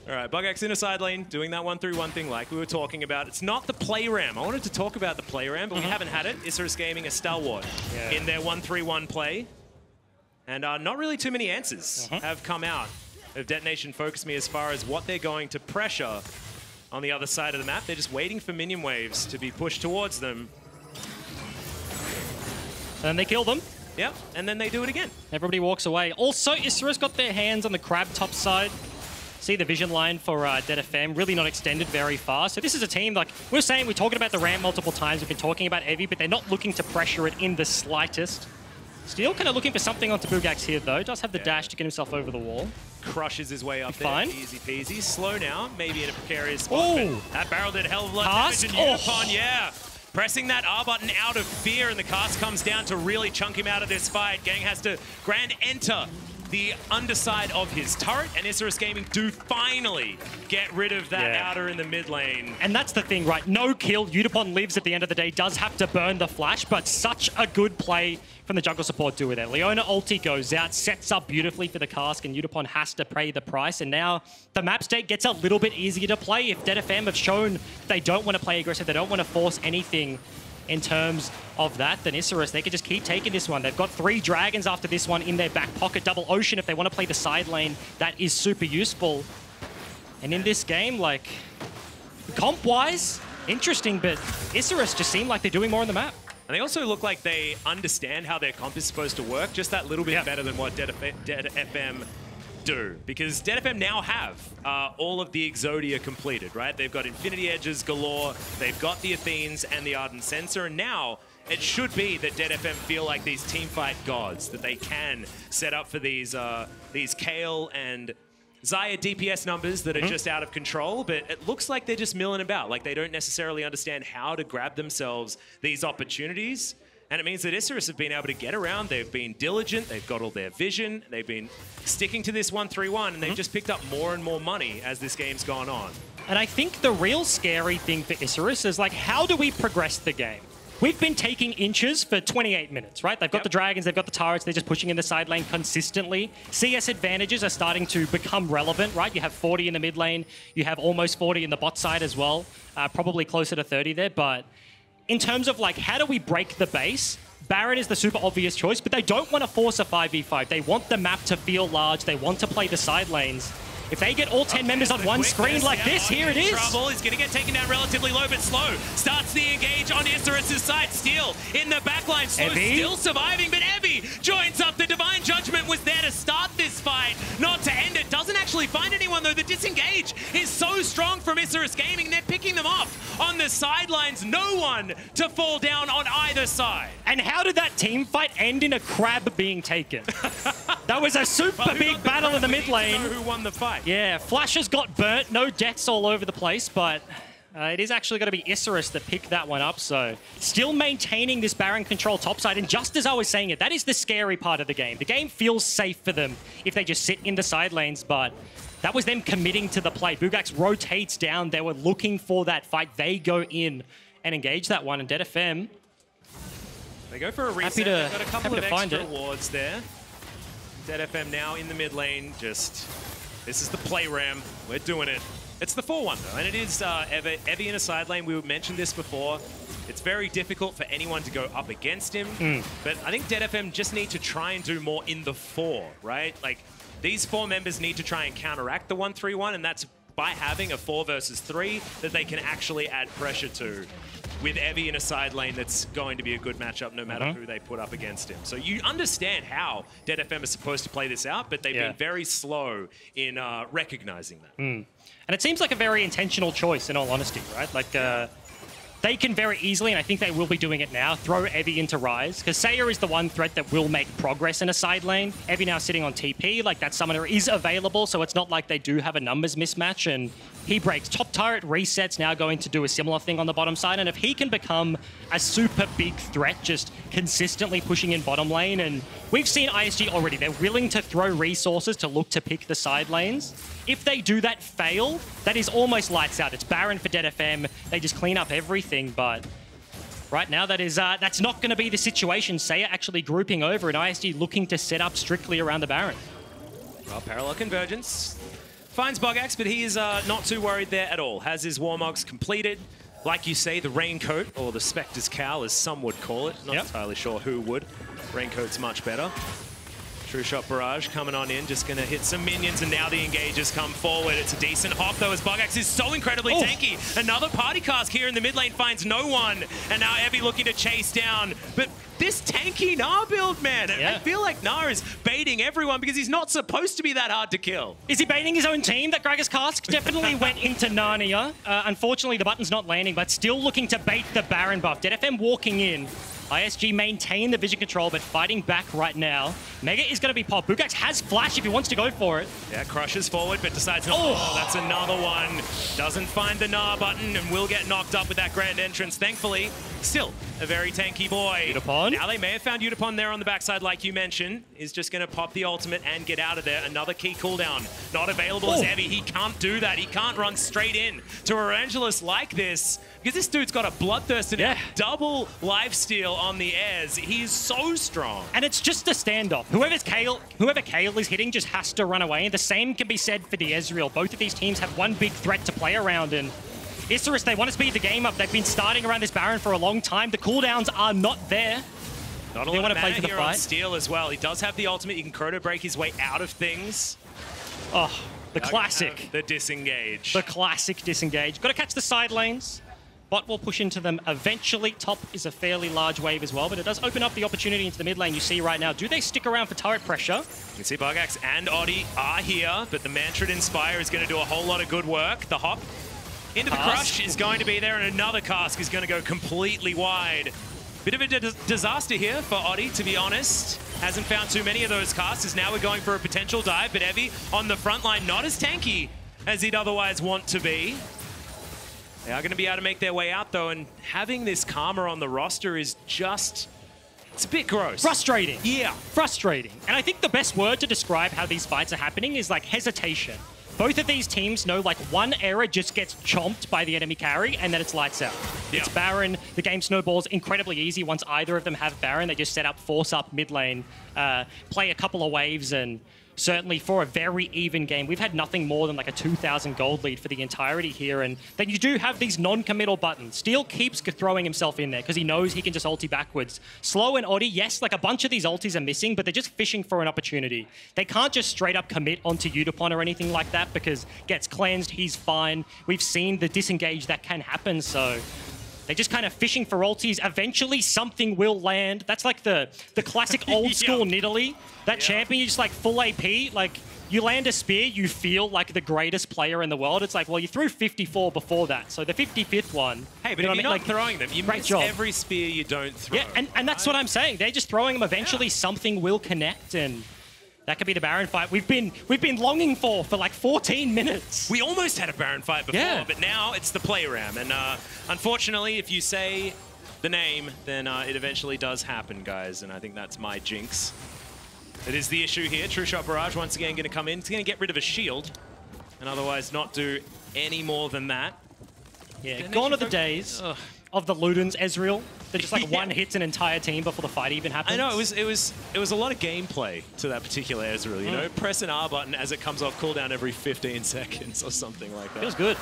All right, Buggax in a side lane, doing that one through one thing like we were talking about. It's not the play ram. I wanted to talk about the play ram, but we haven't had it. Isurus Gaming a stalwart Mm-hmm. Yeah. in their one three one play, and uh, not really too many answers Uh-huh. have come out of Detonation Focus Me as far as what they're going to pressure on the other side of the map. They're just waiting for minion waves to be pushed towards them. And they kill them. Yep, and then they do it again. Everybody walks away. Also, Issa's got their hands on the crab top side. See the vision line for uh, Dead FM, really not extended very far. So this is a team, like we are saying, we're talking about the ramp multiple times. We've been talking about Evi, but they're not looking to pressure it in the slightest. Steal kind of looking for something onto Buggax here, though. Does have the Yeah. dash to get himself over the wall. Crushes his way up Be there. fine. Easy peasy. Slow now, maybe in a precarious spot. Ooh. That barrel did hell of a lot Cast? of damage. And Oh. Yutapon, yeah. Pressing that R button out of fear, and the cast comes down to really chunk him out of this fight. Gaeng has to grand enter the underside of his turret, and Isurus Gaming do finally get rid of that Yeah. outer in the mid lane. And that's the thing, right? No kill. Yutapon lives at the end of the day, does have to burn the flash, but such a good play from the jungle support duo there. Leona ulti goes out, sets up beautifully for the cask, and Yutapon has to pay the price. And now the map state gets a little bit easier to play. If Dead FM have shown they don't want to play aggressive, they don't want to force anything in terms of that, then Isurus, they could just keep taking this one. They've got three dragons after this one in their back pocket. Double Ocean, if they want to play the side lane, that is super useful. And in this game, like, comp-wise, interesting, but Isurus just seem like they're doing more on the map. And they also look like they understand how their comp is supposed to work, just that little bit Yeah. better than what Dead, Dead FM do. Because Dead FM now have uh, all of the Exodia completed, right? They've got Infinity Edges galore, they've got the Athenes and the Ardent Censer, and now it should be that Dead FM feel like these teamfight gods, that they can set up for these, uh, these Kayle and Xayah DPS numbers that are Mm-hmm. just out of control, but it looks like they're just milling about. Like they don't necessarily understand how to grab themselves these opportunities. And it means that Isurus have been able to get around. They've been diligent. They've got all their vision. They've been sticking to this 1-3-1, and they've Mm-hmm. just picked up more and more money as this game's gone on. And I think the real scary thing for Isurus is like, how do we progress the game? We've been taking inches for 28 minutes, right? They've got Yep. the dragons, they've got the turrets, they're just pushing in the side lane consistently. CS advantages are starting to become relevant, right? You have 40 in the mid lane, you have almost 40 in the bot side as well, uh, probably closer to 30 there. But in terms of like, how do we break the base? Baron is the super obvious choice, but they don't want to force a 5v5. They want the map to feel large, they want to play the side lanes. If they get all 10 members on one screen like now this, here it is. Trouble. He's going to get taken down relatively low, but slow. Starts the engage on Isurus' side. Steal in the backline. Slow Evi? still surviving, but Evi joins up. The Divine Judgment was there to start this fight, not to end it. Doesn't actually find anyone, though. The disengage is so strong from Isurus Gaming. They're picking them off on the sidelines. No one to fall down on either side. And how did that team fight end in a crab being taken? that was a super big battle in the? Mid lane. who won the fight. Yeah, Flashes got burnt, no deaths all over the place, but uh, it is actually going to be Isurus that picked that one up. So still maintaining this Baron control topside. And just as I was saying it, that is the scary part of the game. The game feels safe for them if they just sit in the side lanes, but that was them committing to the play. Buggax rotates down. They were looking for that fight. They go in and engage that one. And Dead FM They go for a reset. Happy to- They've got a couple happy of to find extra it. wards there. Dead FM now in the mid lane. Just this is the play ram. We're doing it. It's the 4-1 though, and it is uh, Evi, in a side lane. We mentioned this before. It's very difficult for anyone to go up against him. Hmm. But I think Dead FM just need to try and do more in the four, right? Like these four members need to try and counteract the 1-3-1, and that's by having a four versus three that they can actually add pressure to with Evi in a side lane that's going to be a good matchup no matter Mhm. who they put up against him. So you understand how Dead FM is supposed to play this out, but they've Yeah. been very slow in uh, recognizing that. And it seems like a very intentional choice, in all honesty, right? Like, uh, they can very easily, and I think they will be doing it now, throw Evi into Ryze. Because Seiya is the one threat that will make progress in a side lane. Evi now sitting on TP, like that summoner is available, so it's not like they do have a numbers mismatch. And he breaks top turret, resets, now going to do a similar thing on the bottom side. And if he can become a super big threat, just consistently pushing in bottom lane, and we've seen ISG already, they're willing to throw resources to look to pick the side lanes. If they do that fail, that is almost lights out. It's barren for Dead FM. They just clean up everything, but right now that is uh, that's not going to be the situation. Seiya actually grouping over and ISG looking to set up strictly around the Baron. Well, parallel convergence finds Buggax, but he is uh, not too worried there at all. Has his Warmogs completed. Like you say, the raincoat, or the Spectre's cowl, as some would call it. Not Yep. entirely sure who would. Raincoat's much better. True Shot Barrage coming on in, just going to hit some minions, and now the engagers come forward. It's a decent hop, though, as Buggax is so incredibly Oh. tanky. Another party cask here in the mid lane finds no one, and now Evi looking to chase down. But this tanky Gnar build, man, I- I feel like Gnar is baiting everyone because he's not supposed to be that hard to kill. Is he baiting his own team? That Gragas Cask definitely went into Narnia. Uh, unfortunately, the button's not landing, but still looking to bait the Baron buff. Dead FM walking in. ISG maintain the vision control, but fighting back right now. Mega is going to be popped. Buggax has flash if he wants to go for it. Yeah, crushes forward, but decides not. Oh. Oh, that's another one. Doesn't find the Gnar button and will get knocked up with that grand entrance. Thankfully, still a very tanky boy. Yutapon. Now they may have found Yutapon there on the backside, like you mentioned. Is just going to pop the ultimate and get out of there. Another key cooldown. Not available as Oh. Evi. He can't do that. He can't run straight in to Warangelus like this because this dude's got a bloodthirst and Yeah. double lifesteal on the airs. He's so strong. And it's just a standoff. Whoever's Kayle, whoever Kayle is hitting just has to run away. And the same can be said for the Ezreal. Both of these teams have one big threat to play around. And Isurus, they want to speed the game up. They've been starting around this Baron for a long time. The cooldowns are not there. Not a They lot wanna of play mana for the here on fight. Steal as well. He does have the ultimate. He can chrono break his way out of things. Oh, the Now classic. The disengage. The classic disengage. Got to catch the side lanes. Bot will push into them eventually. Top is a fairly large wave as well, but it does open up the opportunity into the mid lane you see right now. Do they stick around for turret pressure? You can see Buggax and Oddie are here, but the Mantrid Inspire is going to do a whole lot of good work. The hop into the crush is going to be there, and another cask is going to go completely wide. Bit of a dis- disaster here for Oddie, to be honest. Hasn't found too many of those casts, as now we're going for a potential dive, but Evie on the front line, not as tanky as he'd otherwise want to be. They are going to be able to make their way out, though, and having this Karma on the roster is just... It's a bit gross. Frustrating. Yeah. Frustrating. And I think the best word to describe how these fights are happening is like hesitation. Both of these teams know like one error just gets chomped by the enemy carry and then it's lights out. It's Yeah. Baron. The game snowballs incredibly easy once either of them have Baron. They just set up, force up mid lane, uh, play a couple of waves and certainly for a very even game. We've had nothing more than like a 2,000 gold lead for the entirety here. And then you do have these non-committal buttons. Steal keeps throwing himself in there because he knows he can just ulti backwards. Slow and Oddie, yes, like a bunch of these ultis are missing, but they're just fishing for an opportunity. They can't just straight up commit onto Yutapon or anything like that because gets cleansed, he's fine. We've seen the disengage that can happen, so they're just kind of fishing for ultis. Eventually, something will land. That's like the the classic old school Nidalee. That champion, you just like full AP. Like you land a spear, you feel like the greatest player in the world. It's like, well, you threw 54 before that, so the 55th one. Hey, but you know you're I not? Like, throwing them, you miss job. every spear you don't throw. yeah, and, and that's what I'm saying. They're just throwing them. Eventually, something will connect, and that could be the Baron fight we've been we've been longing for for like 14 minutes. We almost had a Baron fight before, Yeah. but now it's the play ram. And uh, unfortunately, if you say the name, then uh, it eventually does happen, guys. And I think that's my jinx. It is the issue here. True Shot Barrage once again going to come in. It's going to get rid of a shield, and otherwise not do any more than that. Yeah, gone are the folk- days Ugh. Of the Ludens Ezreal. That just like Yeah. one hits an entire team before the fight even happens. I know it was it was it was a lot of gameplay to that particular Ezreal. You Mm. know, press an R button as it comes off cooldown every 15 seconds or something like that. Feels good.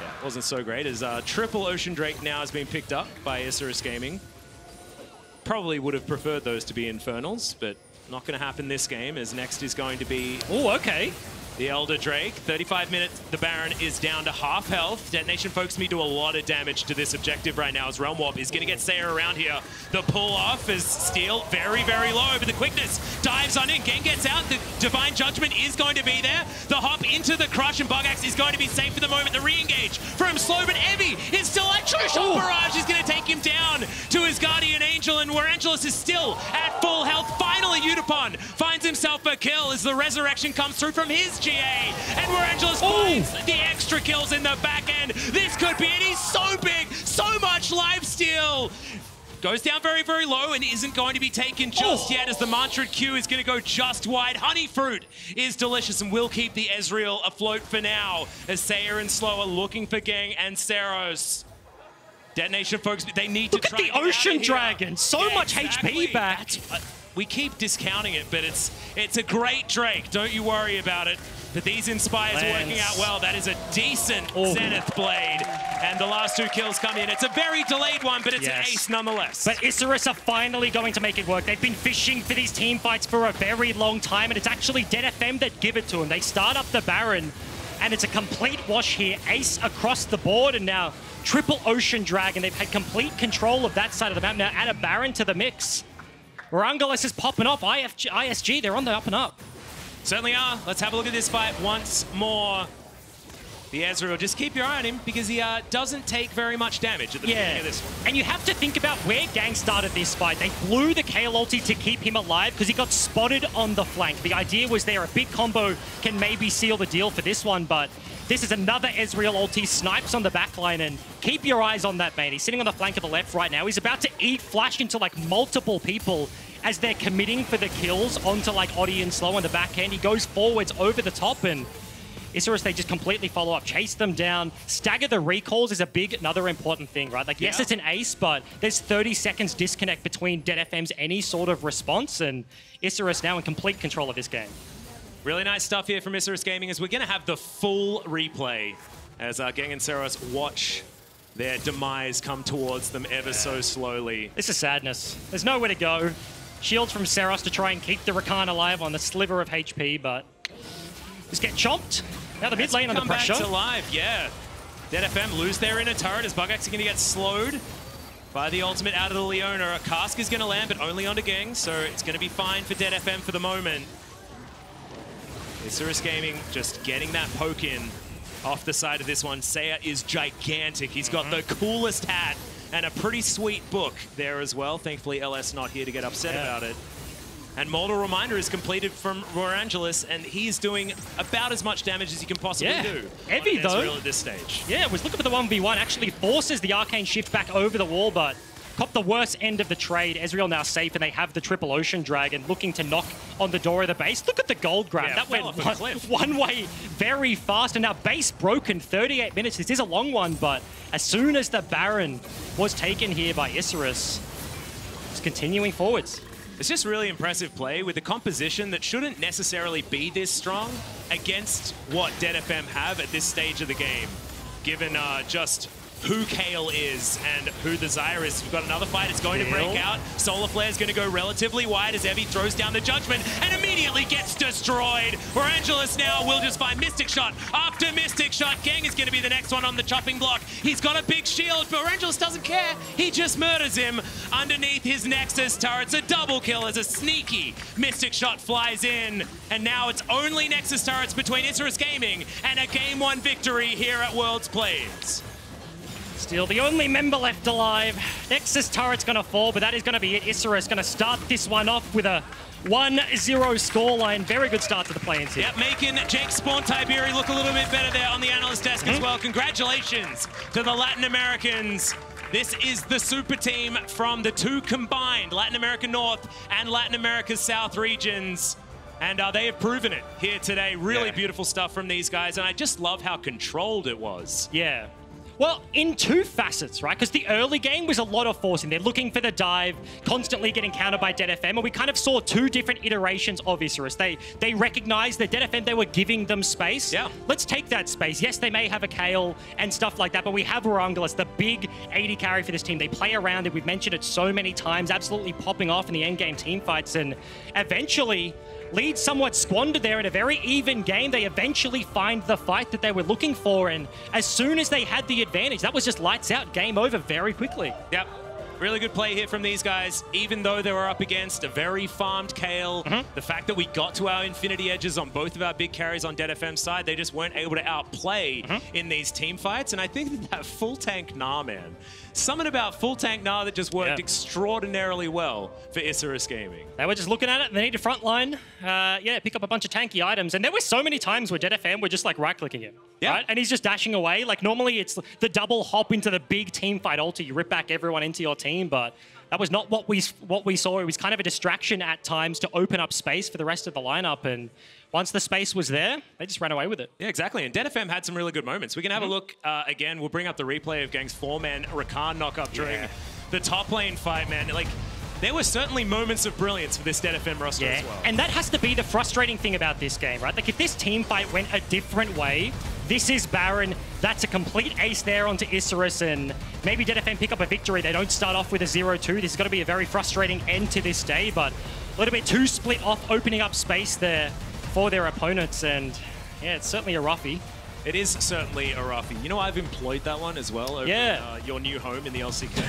Yeah, wasn't so great as uh, triple Ocean Drake now has been picked up by Isurus Gaming. Probably would have preferred those to be Infernals, but not going to happen this game as next is going to be Oh, okay. The Elder Drake. 35 minutes, the Baron is down to half health. Detonation Focus Me do a lot of damage to this objective right now as Realm Warp is going to get Seiya around here. The pull off is Steal very, very low, but the quickness dives on in. Gaeng gets out. The Divine Judgment is going to be there. The hop into the Crush and Buggax is going to be safe for the moment. The re-engage from Slow, but Evi is still at True Shot Ooh. Barrage is going to take him down to his Guardian Angel, and Warangelus is still at full health. Finally, Yutapon finds himself a kill as the resurrection comes through from his GA, and Warangelus finds the extra kills in the back end. This could be it. He's so big, so much lifesteal. Goes down very, very low and isn't going to be taken just Oh. yet as the Mantra Q is going to go just wide. Honey Fruit is delicious and will keep the Ezreal afloat for now as Seiya and Slow are looking for Gaeng and Ceros. Detonation folks, they need Look to at try the Ocean. Dragon. So Yeah, much exactly. HP back. We keep discounting it, but it's it's a great Drake. Don't you worry about it. But these Inspires are working out well. That is a decent Oh. Zenith Blade. And the last two kills come in. It's a very delayed one, but it's an ace nonetheless. But Isurus are finally going to make it work. They've been fishing for these team fights for a very long time, and it's actually Dead FM that give it to them. They start up the Baron, and it's a complete wash here. Ace across the board, and now triple Ocean Dragon. They've had complete control of that side of the map. Now add a Baron to the mix. Warangelus is popping off. IFG, ISG, they're on the up and up. Certainly are. Let's have a look at this fight once more. The Ezreal, just keep your eye on him because he uh, doesn't take very much damage at the beginning of this one. and you have to think about where Gaeng started this fight. They blew the Kayle ulti to keep him alive because he got spotted on the flank. The idea was there a big combo can maybe seal the deal for this one, but this is another Ezreal ulti, snipes on the backline, and keep your eyes on that man. He's sitting on the flank of the left right now. He's about to eat flash into like multiple people as they're committing for the kills onto like Oddie and Slow on the back end. He goes forwards over the top and Isurus, they just completely follow up, chase them down. Stagger the recalls is a big, another important thing, right? Like, yes, Yeah. it's an ace, but there's 30 seconds disconnect between Dead FM's any sort of response, and Isurus now in complete control of this game. Really nice stuff here from Isurus Gaming as we're going to have the full replay as uh, Gaeng and Ceros watch their demise come towards them ever so slowly. This is sadness. There's nowhere to go. Shields from Ceros to try and keep the Rakan alive on the sliver of HP, but just get chomped. Now the mid lane under pressure. back to life, yeah. Dead FM lose their inner turret as Buggax are going to get slowed by the ultimate out of the Leona. A cask is going to land, but only onto Gaeng, so it's going to be fine for Dead FM for the moment. Isurus Gaming just getting that poke in off the side of this one. Seiya is gigantic. He's got the mm-hmm. coolest hat and a pretty sweet book there as well. Thankfully, LS not here to get upset Yeah. about it. And Mortal Reminder is completed from Warangelus, and he's doing about as much damage as he can possibly Yeah. do. Heavy, though. At this stage. Yeah, was looking for the 1v1. Actually forces the Arcane Shift back over the wall, but caught the worst end of the trade. Ezreal now safe, and they have the triple Ocean Dragon looking to knock on the door of the base. Look at the gold grab. Yeah, that went one, one way very fast, and now base broken. 38 minutes. This is a long one, but as soon as the Baron was taken here by Isurus, it's continuing forwards. It's just really impressive play with a composition that shouldn't necessarily be this strong against what Dead FM have at this stage of the game, given uh, just who Kayle is and who the Xayah is. We've got another fight. It's going to break out. Solar Flare is going to go relatively wide as Evi throws down the Judgment and immediately gets destroyed. Warangelus now will just find Mystic Shot after Mystic Shot. Gaeng is going to be the next one on the chopping block. He's got a big shield, but Angelus doesn't care. He just murders him underneath his Nexus turrets. A double kill as a sneaky Mystic Shot flies in. And now it's only Nexus turrets between Isurus Gaming and a game one victory here at Worlds Plays. Still the only member left alive. Nexus turret's gonna fall, but that is gonna be it. Isurus gonna start this one off with a 1-0 scoreline. Very good start to the play-ins here. Yep, making Jake Spawn Tiberi look a little bit better there on the analyst desk as well. Congratulations to the Latin Americans. This is the super team from the two combined Latin America North and Latin America South regions. And uh, they have proven it here today. Really Yeah. beautiful stuff from these guys. And I just love how controlled it was. Yeah. Well, in two facets, right? Because the early game was a lot of forcing. They're looking for the dive, constantly getting countered by Dead FM, and we kind of saw two different iterations of Isurus. They they recognized that Dead FM, they were giving them space. Yeah. Let's take that space. Yes, they may have a Kayle and stuff like that, but we have Warangelus, the big AD carry for this team. They play around it. We've mentioned it so many times, absolutely popping off in the end game team fights, and eventually lead somewhat squandered there in a very even game. They eventually find the fight that they were looking for, and as soon as they had the advantage, that was just lights out, game over very quickly. Yep. Really good play here from these guys, even though they were up against a very farmed Kayle. Mm-hmm. The fact that we got to our Infinity Edges on both of our big carries on Dead FM's side, they just weren't able to outplay mm-hmm. in these team fights. And I think that, that full tank Gnar, man. Something about full tank Gnar that just worked Yeah. extraordinarily well for Isurus Gaming. They were just looking at it. They needed front line. Uh, yeah, pick up a bunch of tanky items. And there were so many times where Dead FM were just like right clicking him. Yeah. Right? And he's just dashing away. Like normally it's the double hop into the big team fight ulti. You rip back everyone into your team, but that was not what we what we saw. It was kind of a distraction at times to open up space for the rest of the lineup. And once the space was there, they just ran away with it. Yeah, exactly. And Dead FM had some really good moments. We can have a look uh, again. We'll bring up the replay of Gaeng's four-man Rakan knock-up during Yeah. the top lane fight, man. Like, there were certainly moments of brilliance for this Dead FM roster Yeah, as well. and that has to be the frustrating thing about this game, right? Like, if this team fight went a different way, this is Baron. That's a complete ace there onto Isurus, and maybe Dead FM pick up a victory. They don't start off with a 0-2. This is going to be a very frustrating end to this day, but a little bit too split off, opening up space there for their opponents, and yeah, it's certainly a roughie. It is certainly a roughie. You know, I've employed that one as well over Yeah. uh, your new home in the LCK.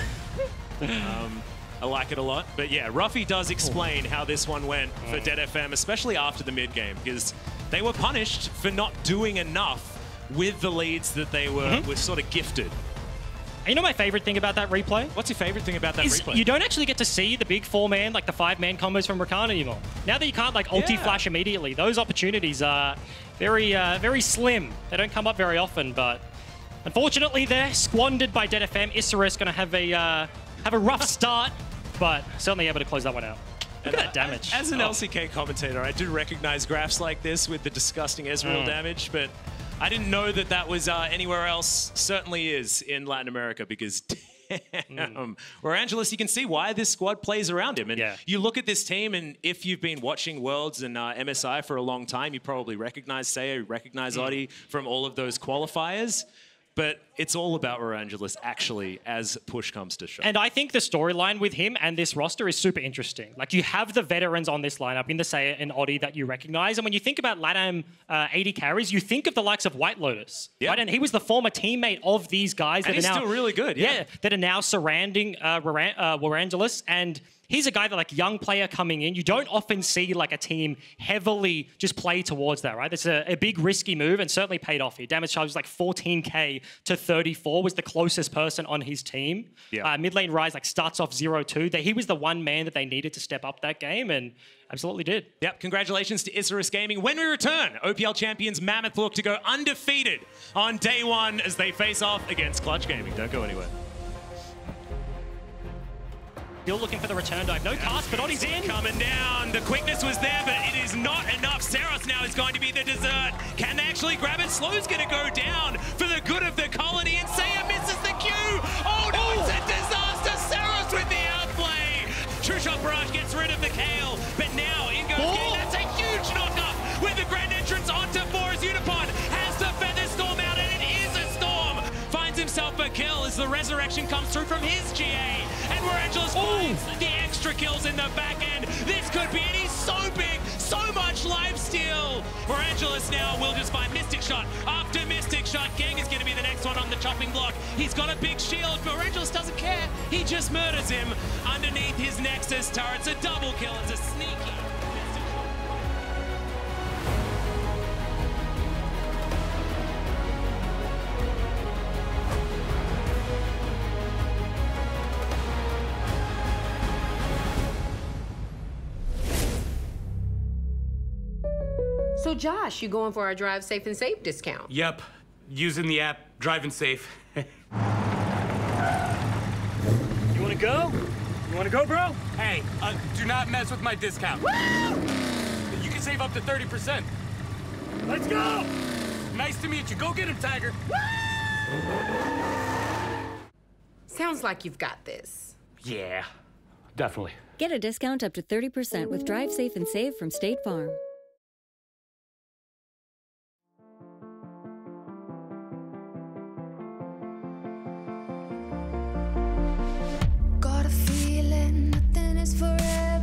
um, I like it a lot. But yeah, Ruffy does explain how this one went for Dead FM, especially after the mid game, because they were punished for not doing enough with the leads that they were, were sort of gifted. You know my favorite thing about that replay? What's your favorite thing about that is replay? you don't actually get to see the big four man, like the five man combos from Rakan anymore. Now that you can't like ulti Yeah. flash immediately, those opportunities are very, uh, very slim. They don't come up very often, but unfortunately they're squandered by Dead FM. Isurus going to have a uh, have a rough start, but certainly able to close that one out. Look at that damage. As an Oh. LCK commentator, I do recognize graphs like this with the disgusting Ezreal Mm. damage, but I didn't know that that was uh, anywhere else. Certainly is in Latin America because. Damn. Warangelus, you can see why this squad plays around him. And Yeah. you look at this team, and if you've been watching Worlds and uh, MSI for a long time, you probably recognize Seiya, you recognize Mm. From all of those qualifiers. But it's all about Warangelus actually as push comes to shove. And I think the storyline with him and this roster is super interesting. Like you have the veterans on this lineup in the Seiya and Oddie that you recognize, and when you think about LATAM uh, AD carries, you think of the likes of White Lotus, Yeah. right? And he was the former teammate of these guys And that he's are now still really good, yeah. that are now surrounding uh, Waran- uh, and. He's a guy that, like, young player coming in. You don't often see like a team heavily just play towards that, right? That's a, a big risky move and certainly paid off here. Damage charge was like 14k to 34 was the closest person on his team. Yeah. Uh, mid lane rise like starts off 0-2. That he was the one man that they needed to step up that game and absolutely did. Yep, congratulations to Isurus Gaming. When we return, OPL champions Mammoth look to go undefeated on day one as they face off against Clutch Gaming. Don't go anywhere. Still looking for the return dive. No cast, but Oddie's in. Coming down. The quickness was there, but it is not enough. Ceros now is going to be the dessert. Can they actually grab it? Slow's going to go down for the good of the colony, and Seiya misses the cue. Oh no, it's a disaster. Ceros with the outplay. True Shot Barrage gets rid of the Kayle, but now in goes Oh. Gaeng. That's a huge knockup with the grand entrance onto Boris Yutapon. Has the Feather Storm out, and it is a storm. Finds himself a kill as the resurrection comes through from his GA. Angelus finds the extra kills in the back end. This could be, and he's so big, so much life steal. Angelus now will just find Mystic Shot after Mystic Shot. Gaeng is going to be the next one on the chopping block. He's got a big shield, but Angelus doesn't care. He just murders him underneath his Nexus turret. It's a double kill. It's a sneaky. Josh, you going for our Drive Safe and Safe discount? Yep. Using the app, driving safe. You wanna go? You wanna go, bro? hey, uh, do not mess with my discount. You can save up to 30%. Let's go! Nice to meet you. Go get him, Tiger. Sounds like you've got this. Yeah, definitely. Get a discount up to 30% with Drive Safe and Save from State Farm.